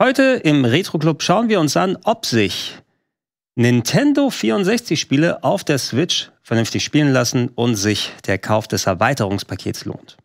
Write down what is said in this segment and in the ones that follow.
Heute im Retro Club schauen wir uns an, ob sich Nintendo 64 Spiele auf der Switch vernünftig spielen lassen und sich der Kauf des Erweiterungspakets lohnt.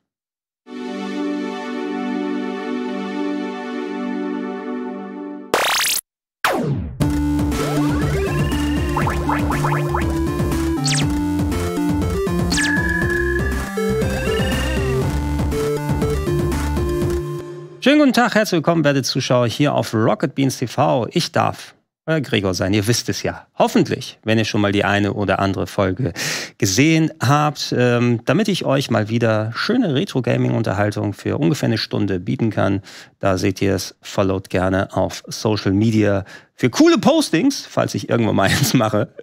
Schönen guten Tag, herzlich willkommen, werte Zuschauer hier auf Rocket Beans TV. Ich darf euer Gregor sein, ihr wisst es ja. Hoffentlich, wenn ihr schon mal die eine oder andere Folge gesehen habt, ähm, damit ich euch mal wieder schöne Retro-Gaming-Unterhaltung für ungefähr eine Stunde bieten kann. Da seht ihr es, followt gerne auf Social Media für coole Postings, falls ich irgendwann mal eins mache.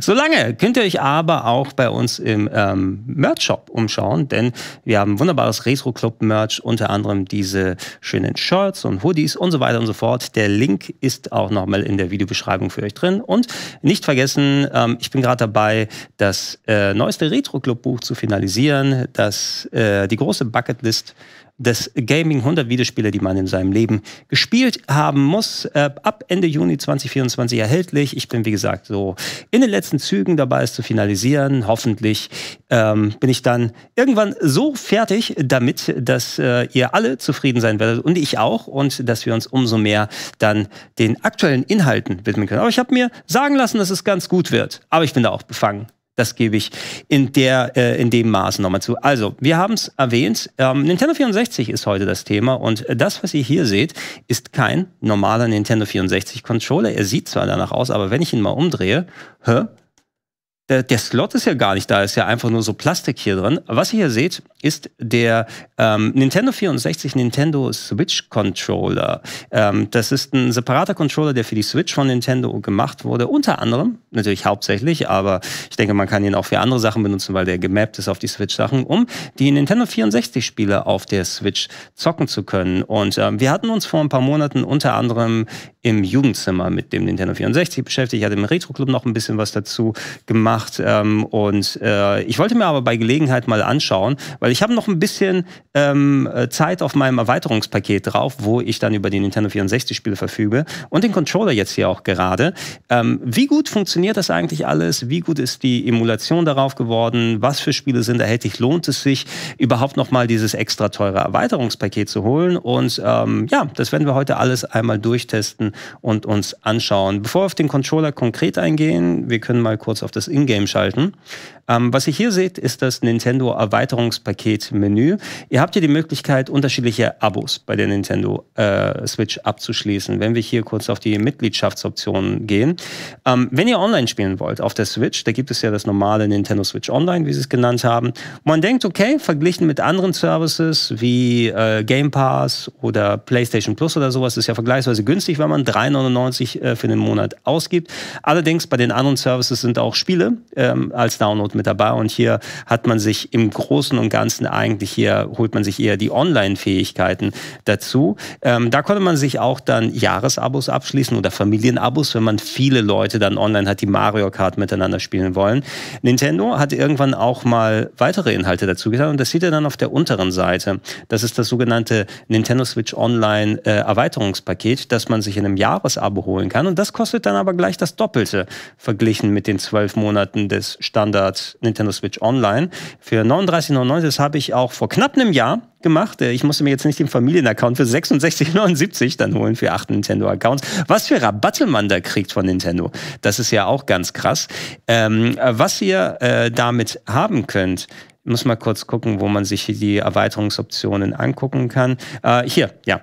Solange könnt ihr euch aber auch bei uns im ähm, Merch-Shop umschauen, denn wir haben wunderbares Retro-Club-Merch, unter anderem diese schönen Shirts und Hoodies und so weiter und so fort. Der Link ist auch nochmal in der Videobeschreibung für euch drin. Und nicht vergessen, ähm, ich bin gerade dabei, das äh, neueste Retro-Club-Buch zu finalisieren, das äh, die große Bucketlist des Gaming 100 Videospiele, die man in seinem Leben gespielt haben muss. Äh, ab Ende Juni 2024 erhältlich. Ich bin, wie gesagt, so in den letzten Zügen dabei, es zu finalisieren. Hoffentlich ähm, bin ich dann irgendwann so fertig damit, dass äh, ihr alle zufrieden sein werdet und ich auch und dass wir uns umso mehr dann den aktuellen Inhalten widmen können. Aber ich habe mir sagen lassen, dass es ganz gut wird. Aber ich bin da auch befangen. Das gebe ich in, der, äh, in dem Maße nochmal zu. Also, wir haben es erwähnt, ähm, Nintendo 64 ist heute das Thema und das, was ihr hier seht, ist kein normaler Nintendo 64 Controller. Er sieht zwar danach aus, aber wenn ich ihn mal umdrehe, hä, der, der, Slot ist ja gar nicht da, ist ja einfach nur so Plastik hier drin. Was ihr hier seht, ist der ähm, Nintendo 64 Nintendo Switch Controller. Ähm, das ist ein separater Controller, der für die Switch von Nintendo gemacht wurde. Unter anderem, natürlich hauptsächlich, aber ich denke, man kann ihn auch für andere Sachen benutzen, weil der gemappt ist auf die Switch-Sachen, um die Nintendo 64-Spiele auf der Switch zocken zu können. Und ähm, wir hatten uns vor ein paar Monaten unter anderem im Jugendzimmer mit dem Nintendo 64 beschäftigt. Ich hatte im Retro Club noch ein bisschen was dazu gemacht. Ähm, und äh, ich wollte mir aber bei Gelegenheit mal anschauen, weil ich habe noch ein bisschen ähm, Zeit auf meinem Erweiterungspaket drauf, wo ich dann über die Nintendo 64 Spiele verfüge und den Controller jetzt hier auch gerade. Ähm, wie gut funktioniert das eigentlich alles? Wie gut ist die Emulation darauf geworden? Was für Spiele sind erhältlich? Lohnt es sich überhaupt noch mal dieses extra teure Erweiterungspaket zu holen? Und ähm, ja, das werden wir heute alles einmal durchtesten und uns anschauen. Bevor wir auf den Controller konkret eingehen, wir können mal kurz auf das Ingame schalten. Ähm, was ihr hier seht, ist das Nintendo Erweiterungspaket-Menü. Ihr habt hier die Möglichkeit, unterschiedliche Abos bei der Nintendo äh, Switch abzuschließen. Wenn wir hier kurz auf die Mitgliedschaftsoptionen gehen. Ähm, wenn ihr online spielen wollt auf der Switch, da gibt es ja das normale Nintendo Switch Online, wie sie es genannt haben. Man denkt, okay, verglichen mit anderen Services wie äh, Game Pass oder PlayStation Plus oder sowas, ist ja vergleichsweise günstig, wenn man 3,99 äh, für den Monat ausgibt. Allerdings bei den anderen Services sind auch Spiele ähm, als Download mit dabei und hier hat man sich im Großen und Ganzen eigentlich hier holt man sich eher die Online-Fähigkeiten dazu. Ähm, da konnte man sich auch dann Jahresabos abschließen oder Familienabos, wenn man viele Leute dann online hat, die Mario Kart miteinander spielen wollen. Nintendo hat irgendwann auch mal weitere Inhalte dazu getan und das sieht ihr dann auf der unteren Seite. Das ist das sogenannte Nintendo Switch Online äh, Erweiterungspaket, das man sich in einem Jahresabo holen kann und das kostet dann aber gleich das Doppelte verglichen mit den zwölf Monaten des Standards Nintendo Switch Online für 39,99. Das habe ich auch vor knapp einem Jahr gemacht. Äh, ich musste mir jetzt nicht den Familienaccount für 66,79 dann holen für acht Nintendo-Accounts. Was für Rabatte man da kriegt von Nintendo, das ist ja auch ganz krass. Ähm, was ihr äh, damit haben könnt, muss mal kurz gucken, wo man sich die Erweiterungsoptionen angucken kann. Äh, hier, ja,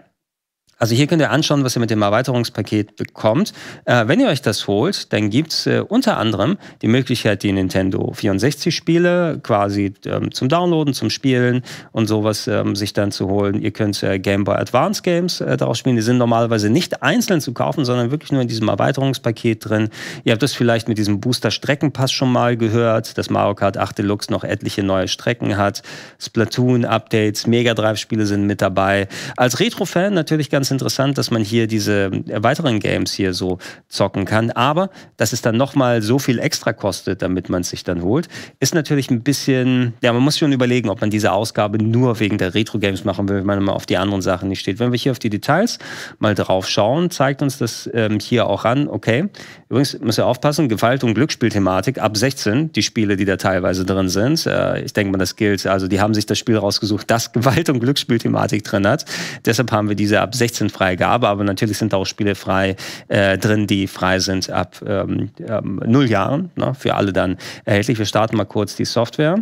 also hier könnt ihr anschauen, was ihr mit dem Erweiterungspaket bekommt. Äh, wenn ihr euch das holt, dann gibt's äh, unter anderem die Möglichkeit, die Nintendo 64-Spiele quasi ähm, zum Downloaden, zum Spielen und sowas ähm, sich dann zu holen. Ihr könnt äh, Game Boy Advance Games äh, daraus spielen. Die sind normalerweise nicht einzeln zu kaufen, sondern wirklich nur in diesem Erweiterungspaket drin. Ihr habt das vielleicht mit diesem Booster Streckenpass schon mal gehört, dass Mario Kart 8 Deluxe noch etliche neue Strecken hat. Splatoon Updates, Mega Drive Spiele sind mit dabei. Als Retro-Fan natürlich ganz ganz interessant, dass man hier diese weiteren Games hier so zocken kann. Aber dass es dann nochmal so viel extra kostet, damit man es sich dann holt, ist natürlich ein bisschen, ja, man muss schon überlegen, ob man diese Ausgabe nur wegen der Retro-Games machen will, wenn man mal auf die anderen Sachen nicht steht. Wenn wir hier auf die Details mal drauf schauen, zeigt uns das ähm, hier auch an, okay. Übrigens müssen wir aufpassen, Gewalt- und Glücksspielthematik ab 16, die Spiele, die da teilweise drin sind. Äh, ich denke mal, das gilt, also die haben sich das Spiel rausgesucht, das Gewalt- und Glücksspielthematik drin hat. Deshalb haben wir diese ab 16 Freigabe, aber natürlich sind auch Spiele frei äh, drin, die frei sind ab ähm, ähm, 0 Jahren, ne, für alle dann erhältlich. Wir starten mal kurz die Software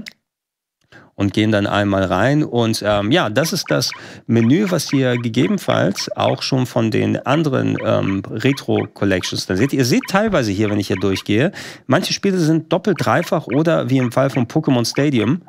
und gehen dann einmal rein. Und ähm, ja, das ist das Menü, was ihr gegebenenfalls auch schon von den anderen ähm, Retro-Collections da seht. Ihr seht teilweise hier, wenn ich hier durchgehe, manche Spiele sind doppelt, dreifach oder wie im Fall von Pokémon Stadium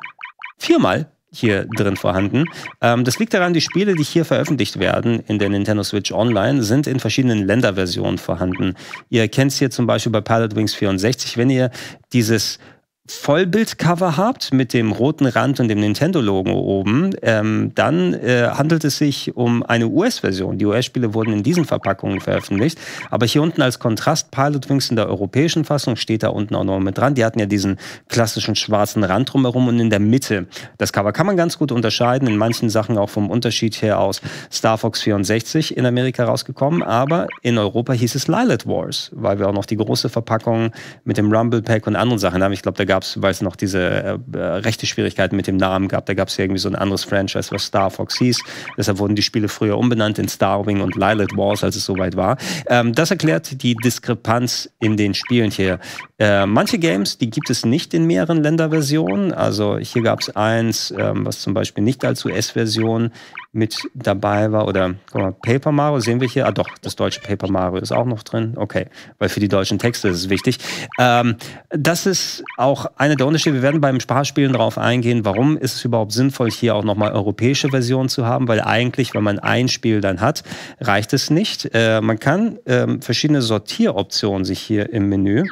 viermal hier drin vorhanden. Ähm, das liegt daran, die Spiele, die hier veröffentlicht werden in der Nintendo Switch Online, sind in verschiedenen Länderversionen vorhanden. Ihr kennt es hier zum Beispiel bei Pilot Wings 64, wenn ihr dieses Vollbildcover habt mit dem roten Rand und dem Nintendo-Logo oben, ähm, dann äh, handelt es sich um eine US-Version. Die US-Spiele wurden in diesen Verpackungen veröffentlicht. Aber hier unten als Kontrast Pilot Wings in der europäischen Fassung steht da unten auch noch mit dran. Die hatten ja diesen klassischen schwarzen Rand drumherum und in der Mitte. Das Cover kann man ganz gut unterscheiden. In manchen Sachen auch vom Unterschied her aus Star Fox 64 in Amerika rausgekommen. Aber in Europa hieß es Lilith Wars, weil wir auch noch die große Verpackung mit dem Rumble Pack und anderen Sachen haben. Ich glaube, da gab gab es, weil es noch diese äh, äh, rechte Schwierigkeiten mit dem Namen gab, da gab es ja irgendwie so ein anderes Franchise, was Star Fox hieß. Deshalb wurden die Spiele früher umbenannt in Starwing und Lilith Wars, als es soweit war. Ähm, das erklärt die Diskrepanz in den Spielen hier. Äh, manche Games, die gibt es nicht in mehreren Länderversionen. Also hier gab es eins, ähm, was zum Beispiel nicht als US-Version mit dabei war. Oder guck mal, Paper Mario sehen wir hier. Ah doch, das deutsche Paper Mario ist auch noch drin. Okay, weil für die deutschen Texte ist es wichtig. Ähm, das ist auch einer der Unterschiede. Wir werden beim Sparspielen darauf eingehen, warum ist es überhaupt sinnvoll, hier auch nochmal europäische Versionen zu haben, weil eigentlich, wenn man ein Spiel dann hat, reicht es nicht. Äh, man kann ähm, verschiedene Sortieroptionen sich hier im Menü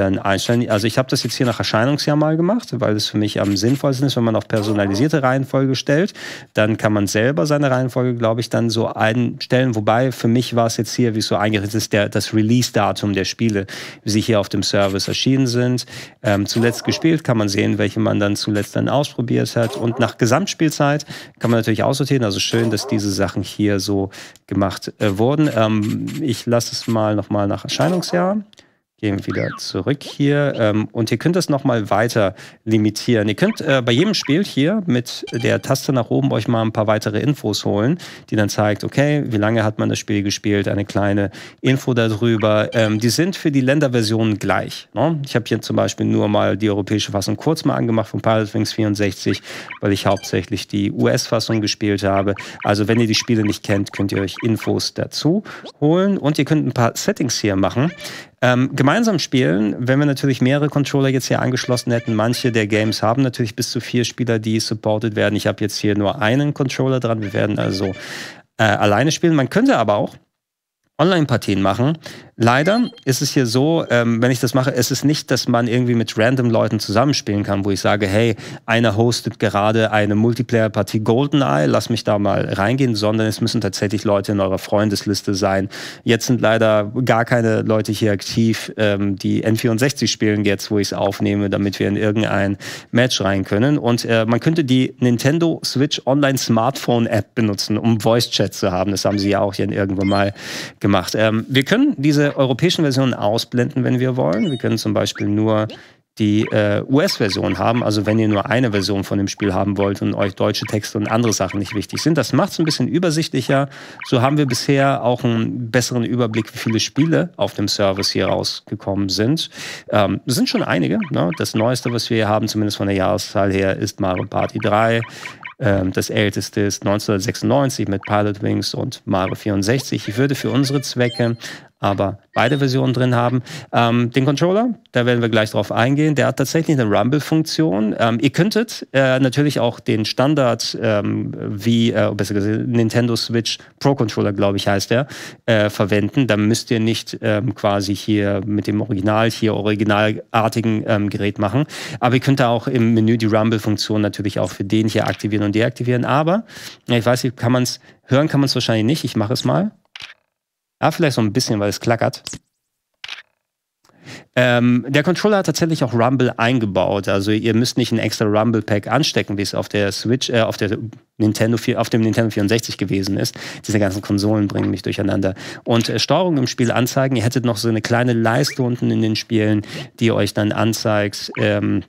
dann einstellen. Also ich habe das jetzt hier nach Erscheinungsjahr mal gemacht, weil es für mich am sinnvollsten ist, wenn man auf personalisierte Reihenfolge stellt. Dann kann man selber seine Reihenfolge, glaube ich, dann so einstellen. Wobei für mich war es jetzt hier, wie es so eingerichtet ist, der, das Release-Datum der Spiele, wie sie hier auf dem Service erschienen sind. Ähm, zuletzt gespielt kann man sehen, welche man dann zuletzt dann ausprobiert hat. Und nach Gesamtspielzeit kann man natürlich aussortieren. Also schön, dass diese Sachen hier so gemacht äh, wurden. Ähm, ich lasse es mal nochmal nach Erscheinungsjahr. Gehen wieder zurück hier. Ähm, und ihr könnt das nochmal weiter limitieren. Ihr könnt äh, bei jedem Spiel hier mit der Taste nach oben euch mal ein paar weitere Infos holen, die dann zeigt, okay, wie lange hat man das Spiel gespielt, eine kleine Info darüber. Ähm, die sind für die Länderversionen gleich. Ne? Ich habe hier zum Beispiel nur mal die europäische Fassung kurz mal angemacht von Pilot Wings 64, weil ich hauptsächlich die US-Fassung gespielt habe. Also wenn ihr die Spiele nicht kennt, könnt ihr euch Infos dazu holen und ihr könnt ein paar Settings hier machen. Ähm, gemeinsam spielen, wenn wir natürlich mehrere Controller jetzt hier angeschlossen hätten, manche der Games haben natürlich bis zu vier Spieler, die supported werden. Ich habe jetzt hier nur einen Controller dran. Wir werden also äh, alleine spielen. Man könnte aber auch Online-Partien machen. Leider ist es hier so, ähm, wenn ich das mache, ist es nicht, dass man irgendwie mit random Leuten zusammenspielen kann, wo ich sage, hey, einer hostet gerade eine Multiplayer-Partie GoldenEye, lass mich da mal reingehen, sondern es müssen tatsächlich Leute in eurer Freundesliste sein. Jetzt sind leider gar keine Leute hier aktiv, ähm, die N64 spielen jetzt, wo ich es aufnehme, damit wir in irgendein Match rein können. Und äh, man könnte die Nintendo Switch Online Smartphone App benutzen, um Voice Chat zu haben. Das haben sie ja auch hier irgendwann mal gemacht. Ähm, wir können diese europäischen Versionen ausblenden, wenn wir wollen. Wir können zum Beispiel nur die äh, US-Version haben. Also wenn ihr nur eine Version von dem Spiel haben wollt und euch deutsche Texte und andere Sachen nicht wichtig sind. Das macht es ein bisschen übersichtlicher. So haben wir bisher auch einen besseren Überblick, wie viele Spiele auf dem Service hier rausgekommen sind. Ähm, sind schon einige. Ne? Das Neueste, was wir hier haben, zumindest von der Jahreszahl her, ist Mario Party 3. Ähm, das älteste ist 1996 mit Pilot Wings und Mario 64. Ich würde für unsere Zwecke aber beide Versionen drin haben. Ähm, den Controller, da werden wir gleich drauf eingehen, der hat tatsächlich eine Rumble-Funktion. Ähm, ihr könntet äh, natürlich auch den Standard ähm, wie, äh, besser gesagt, Nintendo Switch Pro Controller, glaube ich, heißt der, äh, verwenden. Dann müsst ihr nicht ähm, quasi hier mit dem Original, hier originalartigen ähm, Gerät machen. Aber ihr könnt da auch im Menü die Rumble-Funktion natürlich auch für den hier aktivieren und deaktivieren. Aber, ich weiß nicht, kann man es hören, kann man es wahrscheinlich nicht. Ich mache es mal. Ah, vielleicht so ein bisschen, weil es klackert. Ähm, der Controller hat tatsächlich auch Rumble eingebaut. Also ihr müsst nicht ein extra Rumble Pack anstecken, wie es auf der Switch, äh, auf der Nintendo, auf dem Nintendo 64 gewesen ist. Diese ganzen Konsolen bringen mich durcheinander. Und äh, Steuerung im Spiel anzeigen. Ihr hättet noch so eine kleine Leiste unten in den Spielen, die euch dann anzeigt. Ähm,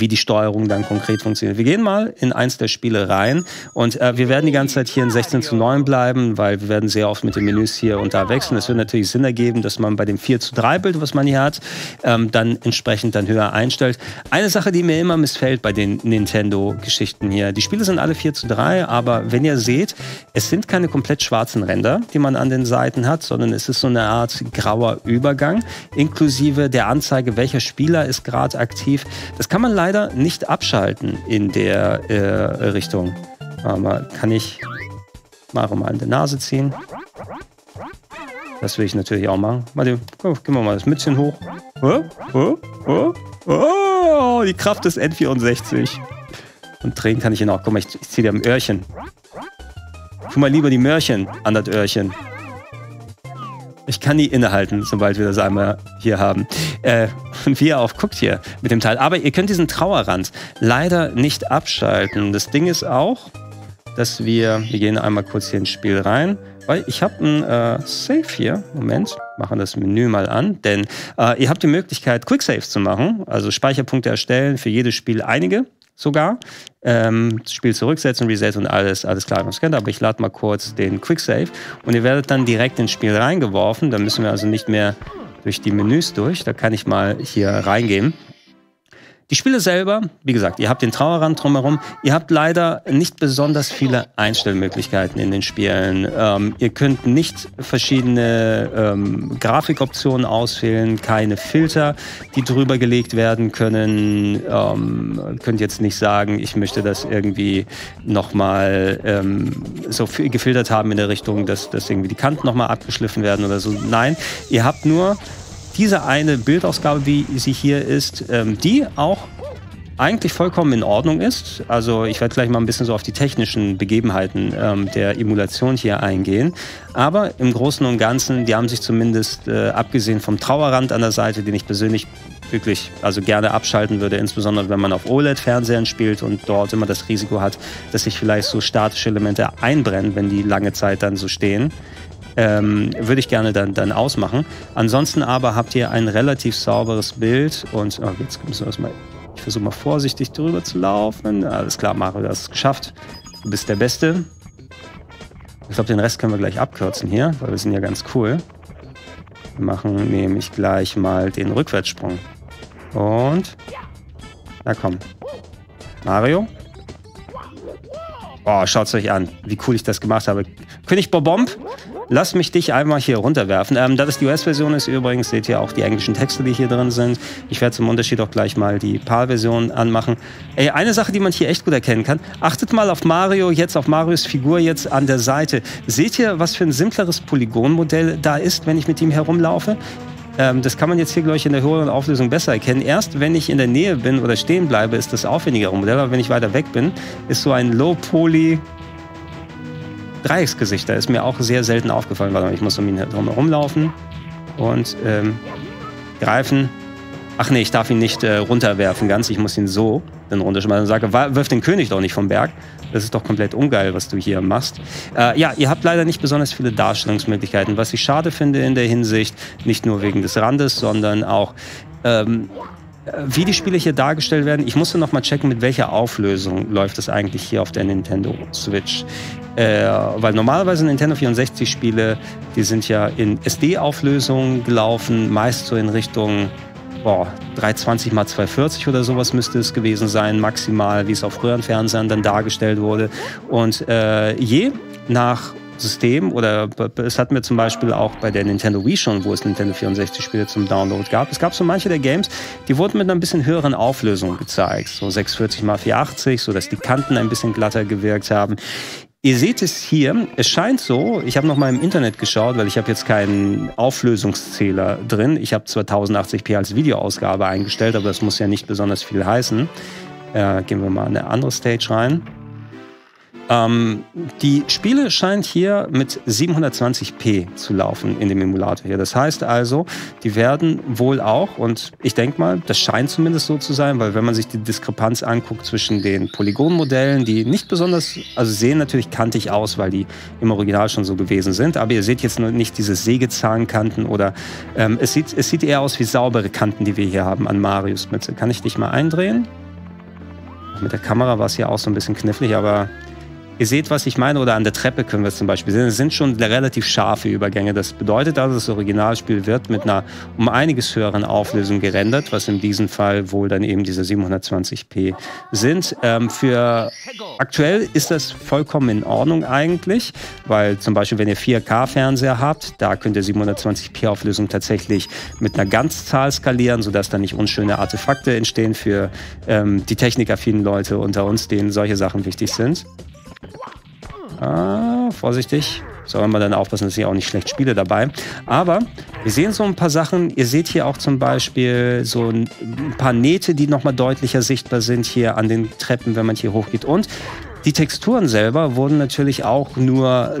wie die Steuerung dann konkret funktioniert. Wir gehen mal in eins der Spiele rein und äh, wir werden die ganze Zeit hier in 16 zu 9 bleiben, weil wir werden sehr oft mit den Menüs hier und da wechseln. Es wird natürlich Sinn ergeben, dass man bei dem 4 zu 3 Bild, was man hier hat, ähm, dann entsprechend dann höher einstellt. Eine Sache, die mir immer missfällt bei den Nintendo-Geschichten hier, die Spiele sind alle 4 zu 3, aber wenn ihr seht, es sind keine komplett schwarzen Ränder, die man an den Seiten hat, sondern es ist so eine Art grauer Übergang, inklusive der Anzeige, welcher Spieler ist gerade aktiv. Das kann man leider leider nicht abschalten in der äh, Richtung. Aber kann ich Mario mal in die Nase ziehen. Das will ich natürlich auch machen. Warte, gehen wir mal das Mützchen hoch. Oh, oh, oh, oh, die Kraft des N64. Und drehen kann ich ihn auch. Guck mal, ich, ich ziehe dir am Öhrchen. Tu mal lieber die Mörchen an das Öhrchen. Ich kann nie innehalten, sobald wir das einmal hier haben. Äh, und wie ihr auch guckt hier mit dem Teil. Aber ihr könnt diesen Trauerrand leider nicht abschalten. Das Ding ist auch, dass wir, wir gehen einmal kurz hier ins Spiel rein, weil ich habe ein äh, Save hier. Moment, machen das Menü mal an, denn äh, ihr habt die Möglichkeit, Quicksaves zu machen, also Speicherpunkte erstellen, für jedes Spiel einige sogar. Ähm, Spiel zurücksetzen, Reset und alles, alles klar was kennt. Aber ich lade mal kurz den Quicksave und ihr werdet dann direkt ins Spiel reingeworfen. Da müssen wir also nicht mehr durch die Menüs durch. Da kann ich mal hier reingehen. Die Spiele selber, wie gesagt, ihr habt den Trauerrand drumherum. Ihr habt leider nicht besonders viele Einstellmöglichkeiten in den Spielen. Ähm, ihr könnt nicht verschiedene ähm, Grafikoptionen auswählen, keine Filter, die drüber gelegt werden können. Ähm, könnt jetzt nicht sagen, ich möchte das irgendwie nochmal ähm, so gefiltert haben in der Richtung, dass, dass irgendwie die Kanten nochmal abgeschliffen werden oder so. Nein, ihr habt nur diese eine Bildausgabe, wie sie hier ist, ähm, die auch eigentlich vollkommen in Ordnung ist. Also ich werde gleich mal ein bisschen so auf die technischen Begebenheiten ähm, der Emulation hier eingehen. Aber im Großen und Ganzen, die haben sich zumindest äh, abgesehen vom Trauerrand an der Seite, den ich persönlich wirklich also gerne abschalten würde, insbesondere wenn man auf OLED-Fernsehern spielt und dort immer das Risiko hat, dass sich vielleicht so statische Elemente einbrennen, wenn die lange Zeit dann so stehen ähm, würde ich gerne dann, dann ausmachen. Ansonsten aber habt ihr ein relativ sauberes Bild und oh, jetzt müssen wir das mal. Ich versuche mal vorsichtig drüber zu laufen. Alles klar, Mario, du hast es geschafft. Du bist der Beste. Ich glaube, den Rest können wir gleich abkürzen hier, weil wir sind ja ganz cool. Wir machen nämlich gleich mal den Rückwärtssprung. Und. Na komm. Mario. Oh, schaut es euch an, wie cool ich das gemacht habe. König Bobomb lass mich dich einmal hier runterwerfen. Ähm, da das die US-Version ist übrigens, seht ihr auch die englischen Texte, die hier drin sind. Ich werde zum Unterschied auch gleich mal die PAL-Version anmachen. Ey, eine Sache, die man hier echt gut erkennen kann. Achtet mal auf Mario, jetzt auf Marios Figur jetzt an der Seite. Seht ihr, was für ein simpleres Polygonmodell da ist, wenn ich mit ihm herumlaufe? Ähm, das kann man jetzt hier, glaube ich, in der höheren Auflösung besser erkennen. Erst wenn ich in der Nähe bin oder stehen bleibe, ist das aufwendigere Modell. Aber wenn ich weiter weg bin, ist so ein Low-Poly Dreiecksgesichter ist mir auch sehr selten aufgefallen. Warte mal, ich muss um ihn herum rumlaufen und ähm, greifen. Ach nee, ich darf ihn nicht äh, runterwerfen ganz. Ich muss ihn so dann runterschmeißen und sage, wirf den König doch nicht vom Berg. Das ist doch komplett ungeil, was du hier machst. Äh, ja, ihr habt leider nicht besonders viele Darstellungsmöglichkeiten, was ich schade finde in der Hinsicht. Nicht nur wegen des Randes, sondern auch ähm, wie die Spiele hier dargestellt werden. Ich musste noch mal checken, mit welcher Auflösung läuft das eigentlich hier auf der Nintendo Switch. Äh, weil normalerweise Nintendo 64 Spiele, die sind ja in SD-Auflösung gelaufen, meist so in Richtung boah, 320 x 240 oder sowas müsste es gewesen sein, maximal, wie es auf früheren Fernsehern dann dargestellt wurde. Und äh, je nach System oder es hatten wir zum Beispiel auch bei der Nintendo Wii schon, wo es Nintendo 64-Spiele zum Download gab. Es gab so manche der Games, die wurden mit einer bisschen höheren Auflösung gezeigt, so 640 x 480, so dass die Kanten ein bisschen glatter gewirkt haben. Ihr seht es hier, es scheint so, ich habe noch mal im Internet geschaut, weil ich habe jetzt keinen Auflösungszähler drin. Ich habe zwar 1080p als Videoausgabe eingestellt, aber das muss ja nicht besonders viel heißen. Äh, gehen wir mal in eine andere Stage rein. Ähm, die Spiele scheint hier mit 720p zu laufen in dem Emulator hier. Das heißt also, die werden wohl auch, und ich denke mal, das scheint zumindest so zu sein, weil wenn man sich die Diskrepanz anguckt zwischen den Polygonmodellen, die nicht besonders, also sehen natürlich kantig aus, weil die im Original schon so gewesen sind, aber ihr seht jetzt nur nicht diese Sägezahnkanten oder ähm, es, sieht, es sieht eher aus wie saubere Kanten, die wir hier haben an Marius Mütze. Kann ich dich mal eindrehen? Mit der Kamera war es hier auch so ein bisschen knifflig, aber Ihr seht, was ich meine, oder an der Treppe können wir es zum Beispiel sehen. Es sind schon relativ scharfe Übergänge. Das bedeutet also, das Originalspiel wird mit einer um einiges höheren Auflösung gerendert, was in diesem Fall wohl dann eben diese 720p sind. Ähm, für aktuell ist das vollkommen in Ordnung eigentlich, weil zum Beispiel, wenn ihr 4K-Fernseher habt, da könnt ihr 720p-Auflösung tatsächlich mit einer Ganzzahl skalieren, sodass da nicht unschöne Artefakte entstehen für ähm, die technikaffinen Leute unter uns, denen solche Sachen wichtig sind. Ah, vorsichtig. Soll man dann aufpassen, dass ich auch nicht schlecht spiele dabei. Aber wir sehen so ein paar Sachen. Ihr seht hier auch zum Beispiel so ein paar Nähte, die nochmal deutlicher sichtbar sind hier an den Treppen, wenn man hier hochgeht. Und die Texturen selber wurden natürlich auch nur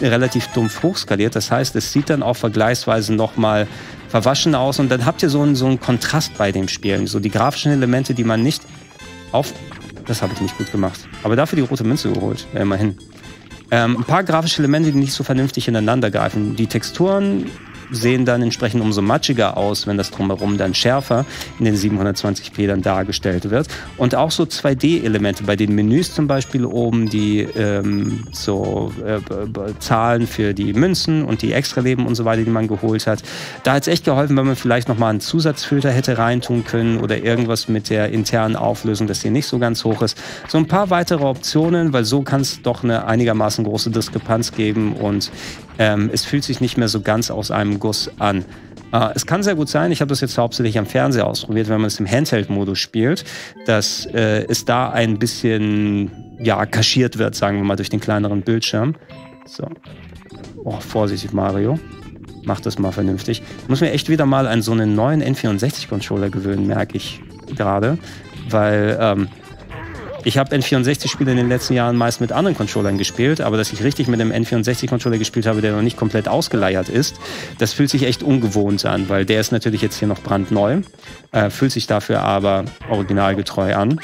relativ dumpf hochskaliert. Das heißt, es sieht dann auch vergleichsweise nochmal verwaschen aus. Und dann habt ihr so einen, so einen Kontrast bei dem Spielen. So die grafischen Elemente, die man nicht auf... Das habe ich nicht gut gemacht. Aber dafür die rote Münze geholt. Ja, immerhin. Ähm, ein paar grafische Elemente, die nicht so vernünftig ineinander greifen. Die Texturen sehen dann entsprechend umso matschiger aus, wenn das drumherum dann schärfer in den 720p dann dargestellt wird. Und auch so 2D-Elemente bei den Menüs zum Beispiel oben, die ähm, so äh, Zahlen für die Münzen und die Extraleben und so weiter, die man geholt hat. Da hat es echt geholfen, wenn man vielleicht nochmal einen Zusatzfilter hätte reintun können oder irgendwas mit der internen Auflösung, dass die nicht so ganz hoch ist. So ein paar weitere Optionen, weil so kann es doch eine einigermaßen große Diskrepanz geben und ähm, es fühlt sich nicht mehr so ganz aus einem Guss an. Äh, es kann sehr gut sein, ich habe das jetzt hauptsächlich am Fernseher ausprobiert, wenn man es im Handheld-Modus spielt, dass äh, es da ein bisschen ja, kaschiert wird, sagen wir mal, durch den kleineren Bildschirm. So. Oh, vorsichtig, Mario. Mach das mal vernünftig. Ich muss mir echt wieder mal an so einen neuen N64-Controller gewöhnen, merke ich gerade. Weil ähm, ich habe N64-Spiele in den letzten Jahren meist mit anderen Controllern gespielt, aber dass ich richtig mit einem N64-Controller gespielt habe, der noch nicht komplett ausgeleiert ist, das fühlt sich echt ungewohnt an, weil der ist natürlich jetzt hier noch brandneu, äh, fühlt sich dafür aber originalgetreu an.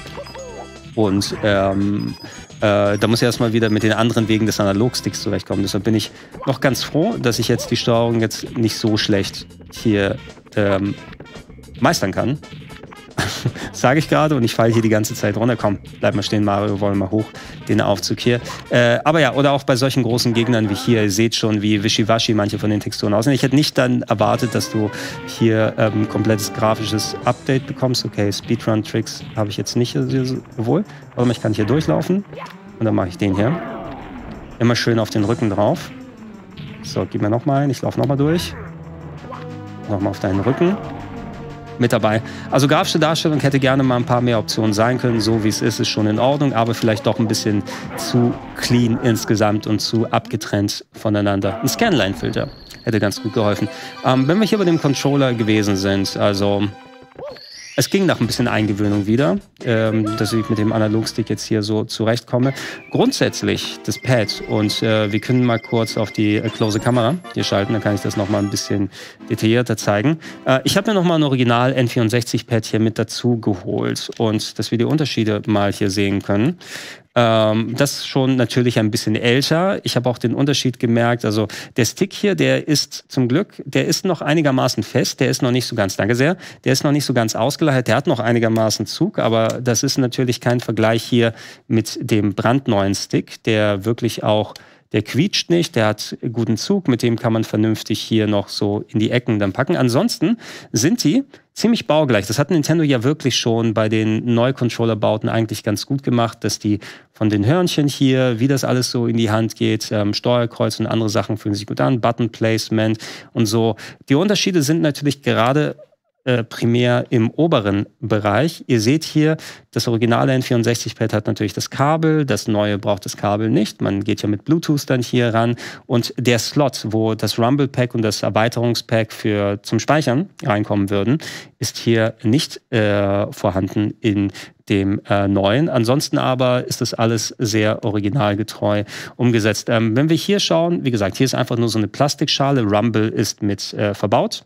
Und ähm, äh, da muss ich erstmal wieder mit den anderen Wegen des Analogsticks zurechtkommen. Deshalb bin ich noch ganz froh, dass ich jetzt die Steuerung jetzt nicht so schlecht hier ähm, meistern kann. Sage ich gerade und ich falle hier die ganze Zeit runter. Komm, bleib mal stehen, Mario, wollen mal hoch, den Aufzug hier. Äh, aber ja, oder auch bei solchen großen Gegnern wie hier, ihr seht schon, wie wischiwaschi manche von den Texturen aussehen. Ich hätte nicht dann erwartet, dass du hier ähm, komplettes grafisches Update bekommst. Okay, Speedrun-Tricks habe ich jetzt nicht, sowohl. Aber ich kann hier durchlaufen und dann mache ich den hier. Immer schön auf den Rücken drauf. So, gib mir nochmal ein, ich laufe nochmal durch. Nochmal auf deinen Rücken mit dabei. Also grafische Darstellung hätte gerne mal ein paar mehr Optionen sein können. So wie es ist, ist schon in Ordnung, aber vielleicht doch ein bisschen zu clean insgesamt und zu abgetrennt voneinander. Ein Scanline-Filter hätte ganz gut geholfen. Ähm, wenn wir hier bei dem Controller gewesen sind, also es ging nach ein bisschen Eingewöhnung wieder, ähm, dass ich mit dem Analogstick jetzt hier so zurechtkomme. Grundsätzlich das Pad und äh, wir können mal kurz auf die äh, Close Kamera hier schalten, dann kann ich das nochmal ein bisschen detaillierter zeigen. Äh, ich habe mir nochmal ein Original N64 Pad hier mit dazu geholt und dass wir die Unterschiede mal hier sehen können. Ähm, das ist schon natürlich ein bisschen älter. Ich habe auch den Unterschied gemerkt. Also der Stick hier, der ist zum Glück, der ist noch einigermaßen fest. Der ist noch nicht so ganz, danke sehr, der ist noch nicht so ganz ausgeleiert. Der hat noch einigermaßen Zug, aber das ist natürlich kein Vergleich hier mit dem brandneuen Stick, der wirklich auch Der quietscht nicht, der hat guten Zug, mit dem kann man vernünftig hier noch so in die Ecken dann packen. Ansonsten sind die ziemlich baugleich. Das hat Nintendo ja wirklich schon bei den Neu-Controller-Bauten eigentlich ganz gut gemacht, dass die von den Hörnchen hier, wie das alles so in die Hand geht, ähm, Steuerkreuz und andere Sachen fühlen sich gut an, Button Placement und so. Die Unterschiede sind natürlich gerade äh, primär im oberen Bereich. Ihr seht hier, das originale N64-Pad hat natürlich das Kabel, das neue braucht das Kabel nicht. Man geht ja mit Bluetooth dann hier ran. Und der Slot, wo das Rumble Pack und das Erweiterungspack für zum Speichern reinkommen würden, ist hier nicht äh, vorhanden in dem äh, neuen. Ansonsten aber ist das alles sehr originalgetreu umgesetzt. Ähm, wenn wir hier schauen, wie gesagt, hier ist einfach nur so eine Plastikschale. Rumble ist mit äh, verbaut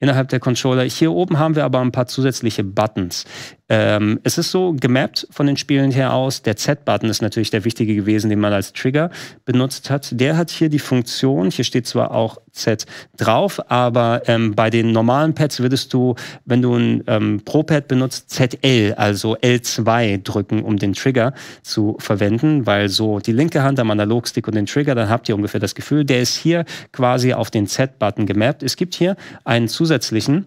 innerhalb der Controller. Hier oben haben wir aber ein paar zusätzliche Buttons. Ähm, es ist so gemappt von den Spielen her aus. Der Z-Button ist natürlich der wichtige gewesen, den man als Trigger benutzt hat. Der hat hier die Funktion, hier steht zwar auch Z drauf, aber ähm, bei den normalen Pads würdest du, wenn du ein ähm, Pro-Pad benutzt, ZL, also L2 drücken, um den Trigger zu verwenden, weil so die linke Hand am Analogstick und den Trigger, dann habt ihr ungefähr das Gefühl, der ist hier quasi auf den Z-Button gemappt. Es gibt hier einen zusätzlichen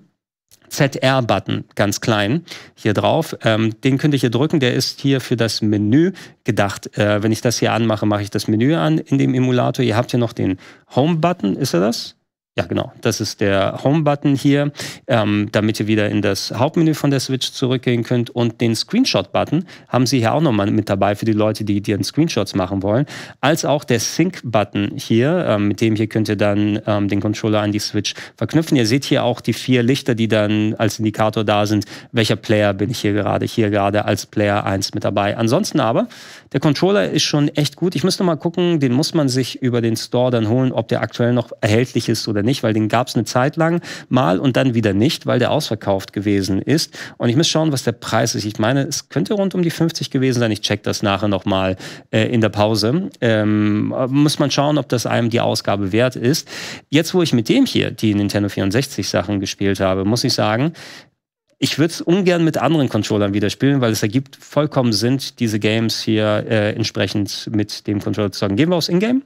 ZR-Button, ganz klein, hier drauf. Ähm, den könnt ihr hier drücken, der ist hier für das Menü gedacht. Äh, wenn ich das hier anmache, mache ich das Menü an in dem Emulator. Ihr habt hier noch den Home-Button, ist er das? Ja, genau. Das ist der Home-Button hier, ähm, damit ihr wieder in das Hauptmenü von der Switch zurückgehen könnt. Und den Screenshot-Button haben sie hier auch nochmal mit dabei für die Leute, die dir Screenshots machen wollen. Als auch der Sync-Button hier, ähm, mit dem hier könnt ihr dann ähm, den Controller an die Switch verknüpfen. Ihr seht hier auch die vier Lichter, die dann als Indikator da sind. Welcher Player bin ich hier gerade? Hier gerade als Player 1 mit dabei. Ansonsten aber, der Controller ist schon echt gut. Ich müsste mal gucken, den muss man sich über den Store dann holen, ob der aktuell noch erhältlich ist oder nicht weil den gab es eine Zeit lang mal und dann wieder nicht, weil der ausverkauft gewesen ist. Und ich muss schauen, was der Preis ist. Ich meine, es könnte rund um die 50 gewesen sein. Ich check das nachher nochmal äh, in der Pause. Ähm, muss man schauen, ob das einem die Ausgabe wert ist. Jetzt, wo ich mit dem hier die Nintendo 64 Sachen gespielt habe, muss ich sagen, ich würde es ungern mit anderen Controllern wieder spielen, weil es ergibt vollkommen Sinn, diese Games hier äh, entsprechend mit dem Controller zu sagen. Gehen wir aufs Ingame?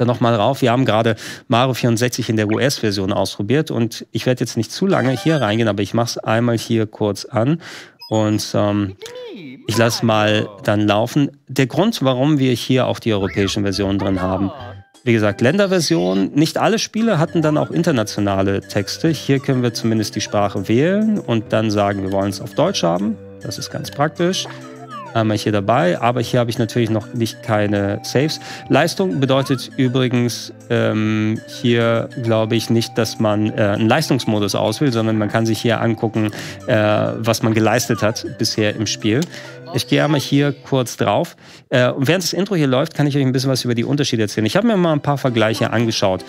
dann nochmal rauf. Wir haben gerade Mario 64 in der US-Version ausprobiert und ich werde jetzt nicht zu lange hier reingehen, aber ich mache es einmal hier kurz an und ähm, ich lasse mal dann laufen. Der Grund, warum wir hier auch die europäischen Versionen drin haben, wie gesagt, Länderversion. Nicht alle Spiele hatten dann auch internationale Texte. Hier können wir zumindest die Sprache wählen und dann sagen, wir wollen es auf Deutsch haben. Das ist ganz praktisch einmal hier dabei, aber hier habe ich natürlich noch nicht keine Saves. Leistung bedeutet übrigens ähm, hier, glaube ich, nicht, dass man äh, einen Leistungsmodus auswählt, sondern man kann sich hier angucken, äh, was man geleistet hat bisher im Spiel. Ich gehe einmal hier kurz drauf. Äh, und während das Intro hier läuft, kann ich euch ein bisschen was über die Unterschiede erzählen. Ich habe mir mal ein paar Vergleiche angeschaut.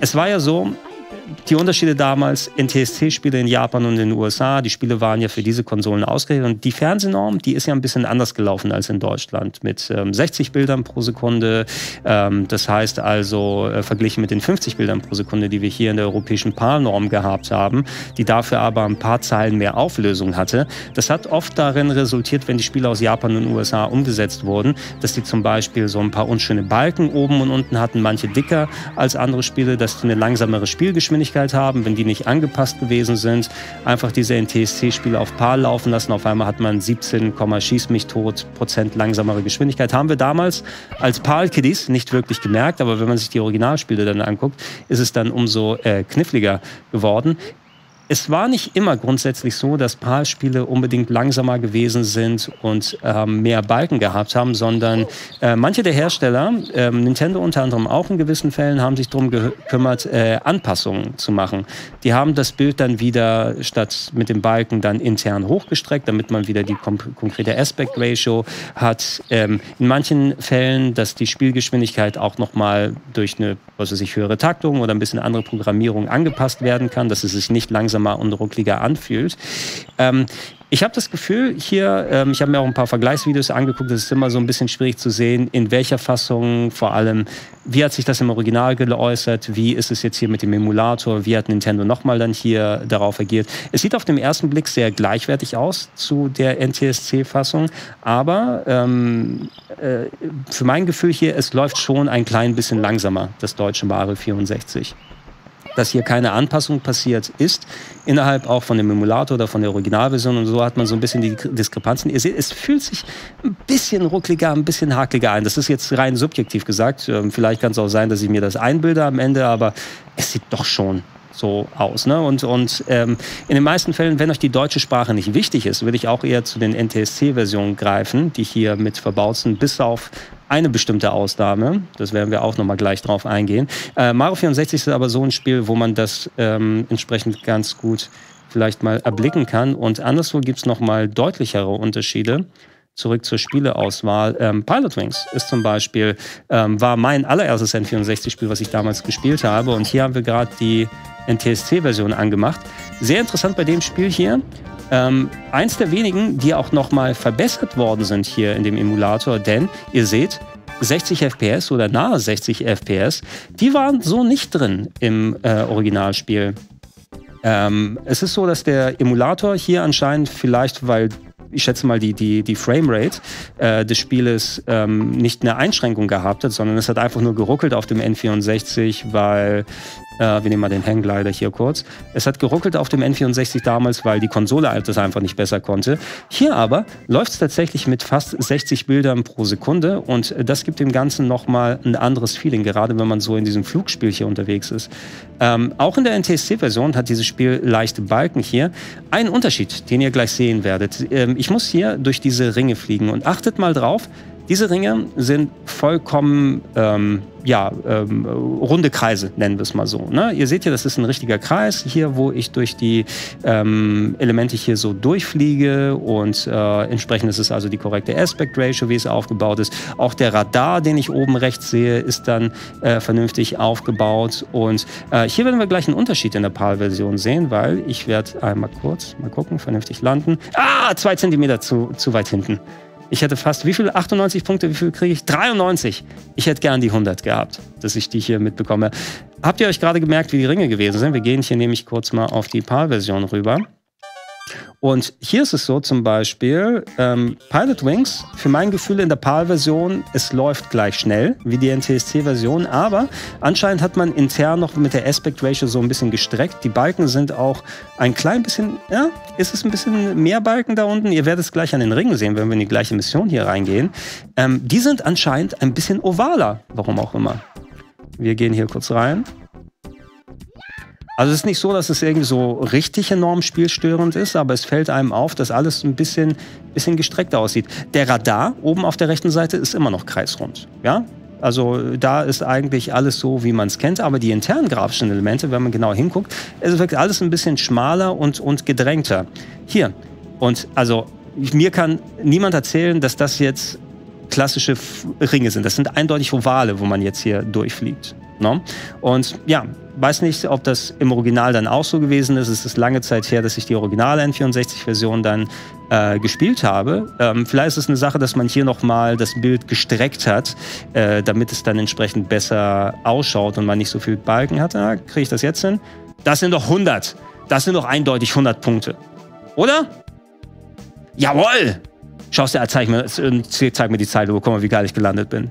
Es war ja so, die Unterschiede damals, NTSC-Spiele in Japan und in den USA, die Spiele waren ja für diese Konsolen ausgerichtet. Und die Fernsehnorm, die ist ja ein bisschen anders gelaufen als in Deutschland mit ähm, 60 Bildern pro Sekunde. Ähm, das heißt also, äh, verglichen mit den 50 Bildern pro Sekunde, die wir hier in der europäischen PAL-Norm gehabt haben, die dafür aber ein paar Zeilen mehr Auflösung hatte. Das hat oft darin resultiert, wenn die Spiele aus Japan und USA umgesetzt wurden, dass die zum Beispiel so ein paar unschöne Balken oben und unten hatten, manche dicker als andere Spiele, dass die eine langsamere Spielgeschwindigkeit Geschwindigkeit haben, wenn die nicht angepasst gewesen sind, einfach diese NTSC-Spiele auf PAL laufen lassen. Auf einmal hat man 17, schieß mich tot Prozent langsamere Geschwindigkeit. Haben wir damals als PAL-Kiddies nicht wirklich gemerkt, aber wenn man sich die Originalspiele dann anguckt, ist es dann umso äh, kniffliger geworden es war nicht immer grundsätzlich so, dass PAL-Spiele unbedingt langsamer gewesen sind und ähm, mehr Balken gehabt haben, sondern äh, manche der Hersteller, äh, Nintendo unter anderem auch in gewissen Fällen, haben sich darum gekümmert, äh, Anpassungen zu machen. Die haben das Bild dann wieder statt mit dem Balken dann intern hochgestreckt, damit man wieder die konkrete Aspect Ratio hat. Ähm, in manchen Fällen, dass die Spielgeschwindigkeit auch nochmal durch eine, was weiß ich, höhere Taktung oder ein bisschen andere Programmierung angepasst werden kann, dass es sich nicht langsam langsamer und ruckliger anfühlt. Ähm, Ich habe das Gefühl hier, ähm, ich habe mir auch ein paar Vergleichsvideos angeguckt, es ist immer so ein bisschen schwierig zu sehen, in welcher Fassung vor allem, wie hat sich das im Original geäußert, wie ist es jetzt hier mit dem Emulator, wie hat Nintendo nochmal dann hier darauf agiert. Es sieht auf den ersten Blick sehr gleichwertig aus zu der NTSC-Fassung, aber ähm, äh, für mein Gefühl hier, es läuft schon ein klein bisschen langsamer, das deutsche Mario 64 dass hier keine Anpassung passiert ist, innerhalb auch von dem Emulator oder von der Originalversion. Und so hat man so ein bisschen die Diskrepanzen. Ihr seht, es fühlt sich ein bisschen ruckliger, ein bisschen hakeliger ein. Das ist jetzt rein subjektiv gesagt. Ähm, vielleicht kann es auch sein, dass ich mir das einbilde am Ende, aber es sieht doch schon so aus. Ne? Und, und ähm, in den meisten Fällen, wenn euch die deutsche Sprache nicht wichtig ist, würde ich auch eher zu den NTSC-Versionen greifen, die hier mit verbaut sind, bis auf eine bestimmte Ausnahme. Das werden wir auch nochmal gleich drauf eingehen. Äh, Mario 64 ist aber so ein Spiel, wo man das ähm, entsprechend ganz gut vielleicht mal erblicken kann. Und anderswo gibt es nochmal deutlichere Unterschiede. Zurück zur Spieleauswahl. Ähm, Pilot Wings ist zum Beispiel, ähm, war mein allererstes N64-Spiel, was ich damals gespielt habe. Und hier haben wir gerade die NTSC-Version angemacht. Sehr interessant bei dem Spiel hier. Ähm, eins der wenigen, die auch nochmal verbessert worden sind hier in dem Emulator, denn ihr seht, 60 FPS oder nahe 60 FPS, die waren so nicht drin im äh, Originalspiel. Ähm, es ist so, dass der Emulator hier anscheinend vielleicht, weil ich schätze mal, die, die, die Framerate äh, des Spieles ähm, nicht eine Einschränkung gehabt hat, sondern es hat einfach nur geruckelt auf dem N64, weil äh, wir nehmen mal den Hangglider hier kurz. Es hat geruckelt auf dem N64 damals, weil die Konsole das einfach nicht besser konnte. Hier aber läuft es tatsächlich mit fast 60 Bildern pro Sekunde und das gibt dem Ganzen nochmal ein anderes Feeling, gerade wenn man so in diesem Flugspiel hier unterwegs ist. Ähm, auch in der NTSC-Version hat dieses Spiel leichte Balken hier. Ein Unterschied, den ihr gleich sehen werdet. Ähm, ich muss hier durch diese Ringe fliegen und achtet mal drauf, diese Ringe sind vollkommen ähm, ja, ähm, runde Kreise, nennen wir es mal so. Ne? Ihr seht hier, das ist ein richtiger Kreis hier, wo ich durch die ähm, Elemente hier so durchfliege und äh, entsprechend ist es also die korrekte Aspect Ratio, wie es aufgebaut ist. Auch der Radar, den ich oben rechts sehe, ist dann äh, vernünftig aufgebaut und äh, hier werden wir gleich einen Unterschied in der PAL-Version sehen, weil ich werde einmal kurz, mal gucken, vernünftig landen. Ah, zwei Zentimeter zu, zu weit hinten. Ich hätte fast, wie viel? 98 Punkte, wie viel kriege ich? 93. Ich hätte gern die 100 gehabt, dass ich die hier mitbekomme. Habt ihr euch gerade gemerkt, wie die Ringe gewesen sind? Wir gehen hier nämlich kurz mal auf die PAL-Version rüber. Und hier ist es so zum Beispiel, ähm, Pilot Wings, für mein Gefühl in der PAL-Version, es läuft gleich schnell wie die NTSC-Version, aber anscheinend hat man intern noch mit der Aspect Ratio so ein bisschen gestreckt. Die Balken sind auch ein klein bisschen, ja, ist es ein bisschen mehr Balken da unten? Ihr werdet es gleich an den Ringen sehen, wenn wir in die gleiche Mission hier reingehen. Ähm, die sind anscheinend ein bisschen ovaler, warum auch immer. Wir gehen hier kurz rein. Also es ist nicht so, dass es irgendwie so richtig enorm spielstörend ist, aber es fällt einem auf, dass alles ein bisschen, bisschen gestreckt aussieht. Der Radar oben auf der rechten Seite ist immer noch kreisrund. Ja? Also da ist eigentlich alles so, wie man es kennt, aber die internen grafischen Elemente, wenn man genau hinguckt, es wirkt alles ein bisschen schmaler und, und gedrängter. Hier. Und also mir kann niemand erzählen, dass das jetzt klassische Ringe sind. Das sind eindeutig Ovale, wo man jetzt hier durchfliegt. No? Ne? Und ja, weiß nicht, ob das im Original dann auch so gewesen ist. Es ist lange Zeit her, dass ich die originale N64-Version dann äh, gespielt habe. Ähm, vielleicht ist es eine Sache, dass man hier nochmal das Bild gestreckt hat, äh, damit es dann entsprechend besser ausschaut und man nicht so viel Balken hat. Ah, Kriege ich das jetzt hin? Das sind doch 100. Das sind doch eindeutig 100 Punkte. Oder? Jawohl! Schaust dir, zeig mir, zeig mir die Zeile, guck mal, wie geil ich gelandet bin.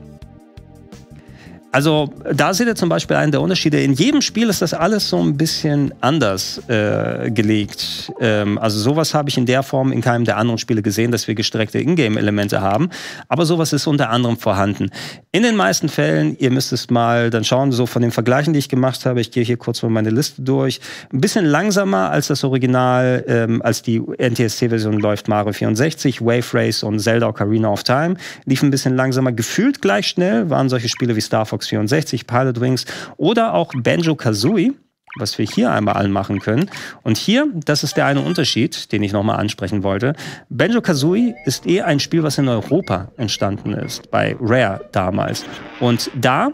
Also da seht ihr zum Beispiel einen der Unterschiede. In jedem Spiel ist das alles so ein bisschen anders äh, gelegt. Ähm, also sowas habe ich in der Form in keinem der anderen Spiele gesehen, dass wir gestreckte Ingame-Elemente haben. Aber sowas ist unter anderem vorhanden. In den meisten Fällen, ihr müsst es mal dann schauen, so von den Vergleichen, die ich gemacht habe, ich gehe hier kurz mal meine Liste durch. Ein bisschen langsamer als das Original, ähm, als die NTSC-Version läuft Mario 64, Wave Race und Zelda Ocarina of Time. Lief ein bisschen langsamer, gefühlt gleich schnell, waren solche Spiele wie Star Fox 64, Pilot Wings oder auch Banjo Kazooie was wir hier einmal anmachen können. Und hier, das ist der eine Unterschied, den ich nochmal ansprechen wollte. Banjo Kazooie ist eh ein Spiel, was in Europa entstanden ist, bei Rare damals. Und da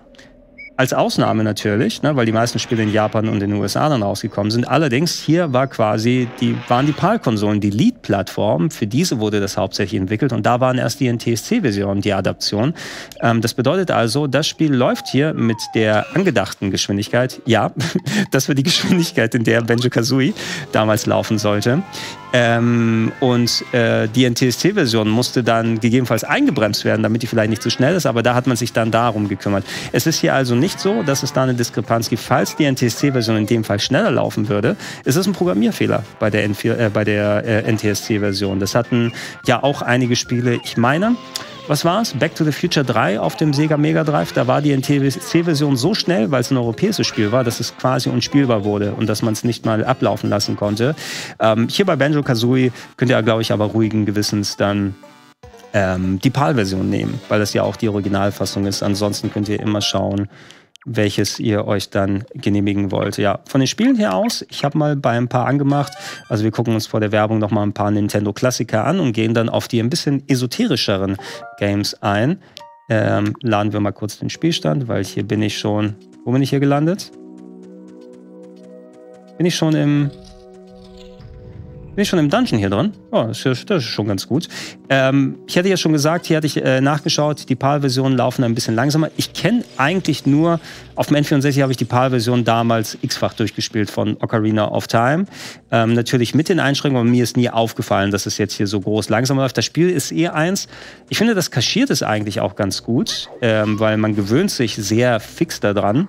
als Ausnahme natürlich, ne, weil die meisten Spiele in Japan und in den USA dann rausgekommen sind. Allerdings hier war quasi die waren die PAL-Konsolen die Lead-Plattform. Für diese wurde das hauptsächlich entwickelt und da waren erst die NTSC-Versionen die Adaption. Ähm, das bedeutet also, das Spiel läuft hier mit der angedachten Geschwindigkeit. Ja, das war die Geschwindigkeit, in der Benjo Kazooie damals laufen sollte. Ähm, und äh, die NTSC-Version musste dann gegebenenfalls eingebremst werden, damit die vielleicht nicht zu so schnell ist, aber da hat man sich dann darum gekümmert. Es ist hier also nicht so, dass es da eine Diskrepanz gibt. Falls die NTSC-Version in dem Fall schneller laufen würde, ist es ein Programmierfehler bei der, äh, der äh, NTSC-Version. Das hatten ja auch einige Spiele, ich meine, was war es? Back to the Future 3 auf dem Sega Mega Drive. Da war die NTSC-Version so schnell, weil es ein europäisches Spiel war, dass es quasi unspielbar wurde und dass man es nicht mal ablaufen lassen konnte. Ähm, hier bei Banjo Kazooie könnt ihr, glaube ich, aber ruhigen Gewissens dann ähm, die PAL-Version nehmen, weil das ja auch die Originalfassung ist. Ansonsten könnt ihr immer schauen, welches ihr euch dann genehmigen wollt. Ja, von den Spielen her aus, ich habe mal bei ein paar angemacht. Also wir gucken uns vor der Werbung noch mal ein paar Nintendo-Klassiker an und gehen dann auf die ein bisschen esoterischeren Games ein. Ähm, laden wir mal kurz den Spielstand, weil hier bin ich schon. Wo bin ich hier gelandet? Bin ich schon im bin ich schon im Dungeon hier drin? Oh, das ist, das ist schon ganz gut. Ähm, ich hatte ja schon gesagt, hier hatte ich äh, nachgeschaut, die PAL-Versionen laufen ein bisschen langsamer. Ich kenne eigentlich nur, auf dem N64 habe ich die PAL-Version damals x-fach durchgespielt von Ocarina of Time. Ähm, natürlich mit den Einschränkungen, aber mir ist nie aufgefallen, dass es jetzt hier so groß langsam läuft. Das Spiel ist eher eins. Ich finde, das kaschiert es eigentlich auch ganz gut, ähm, weil man gewöhnt sich sehr fix daran,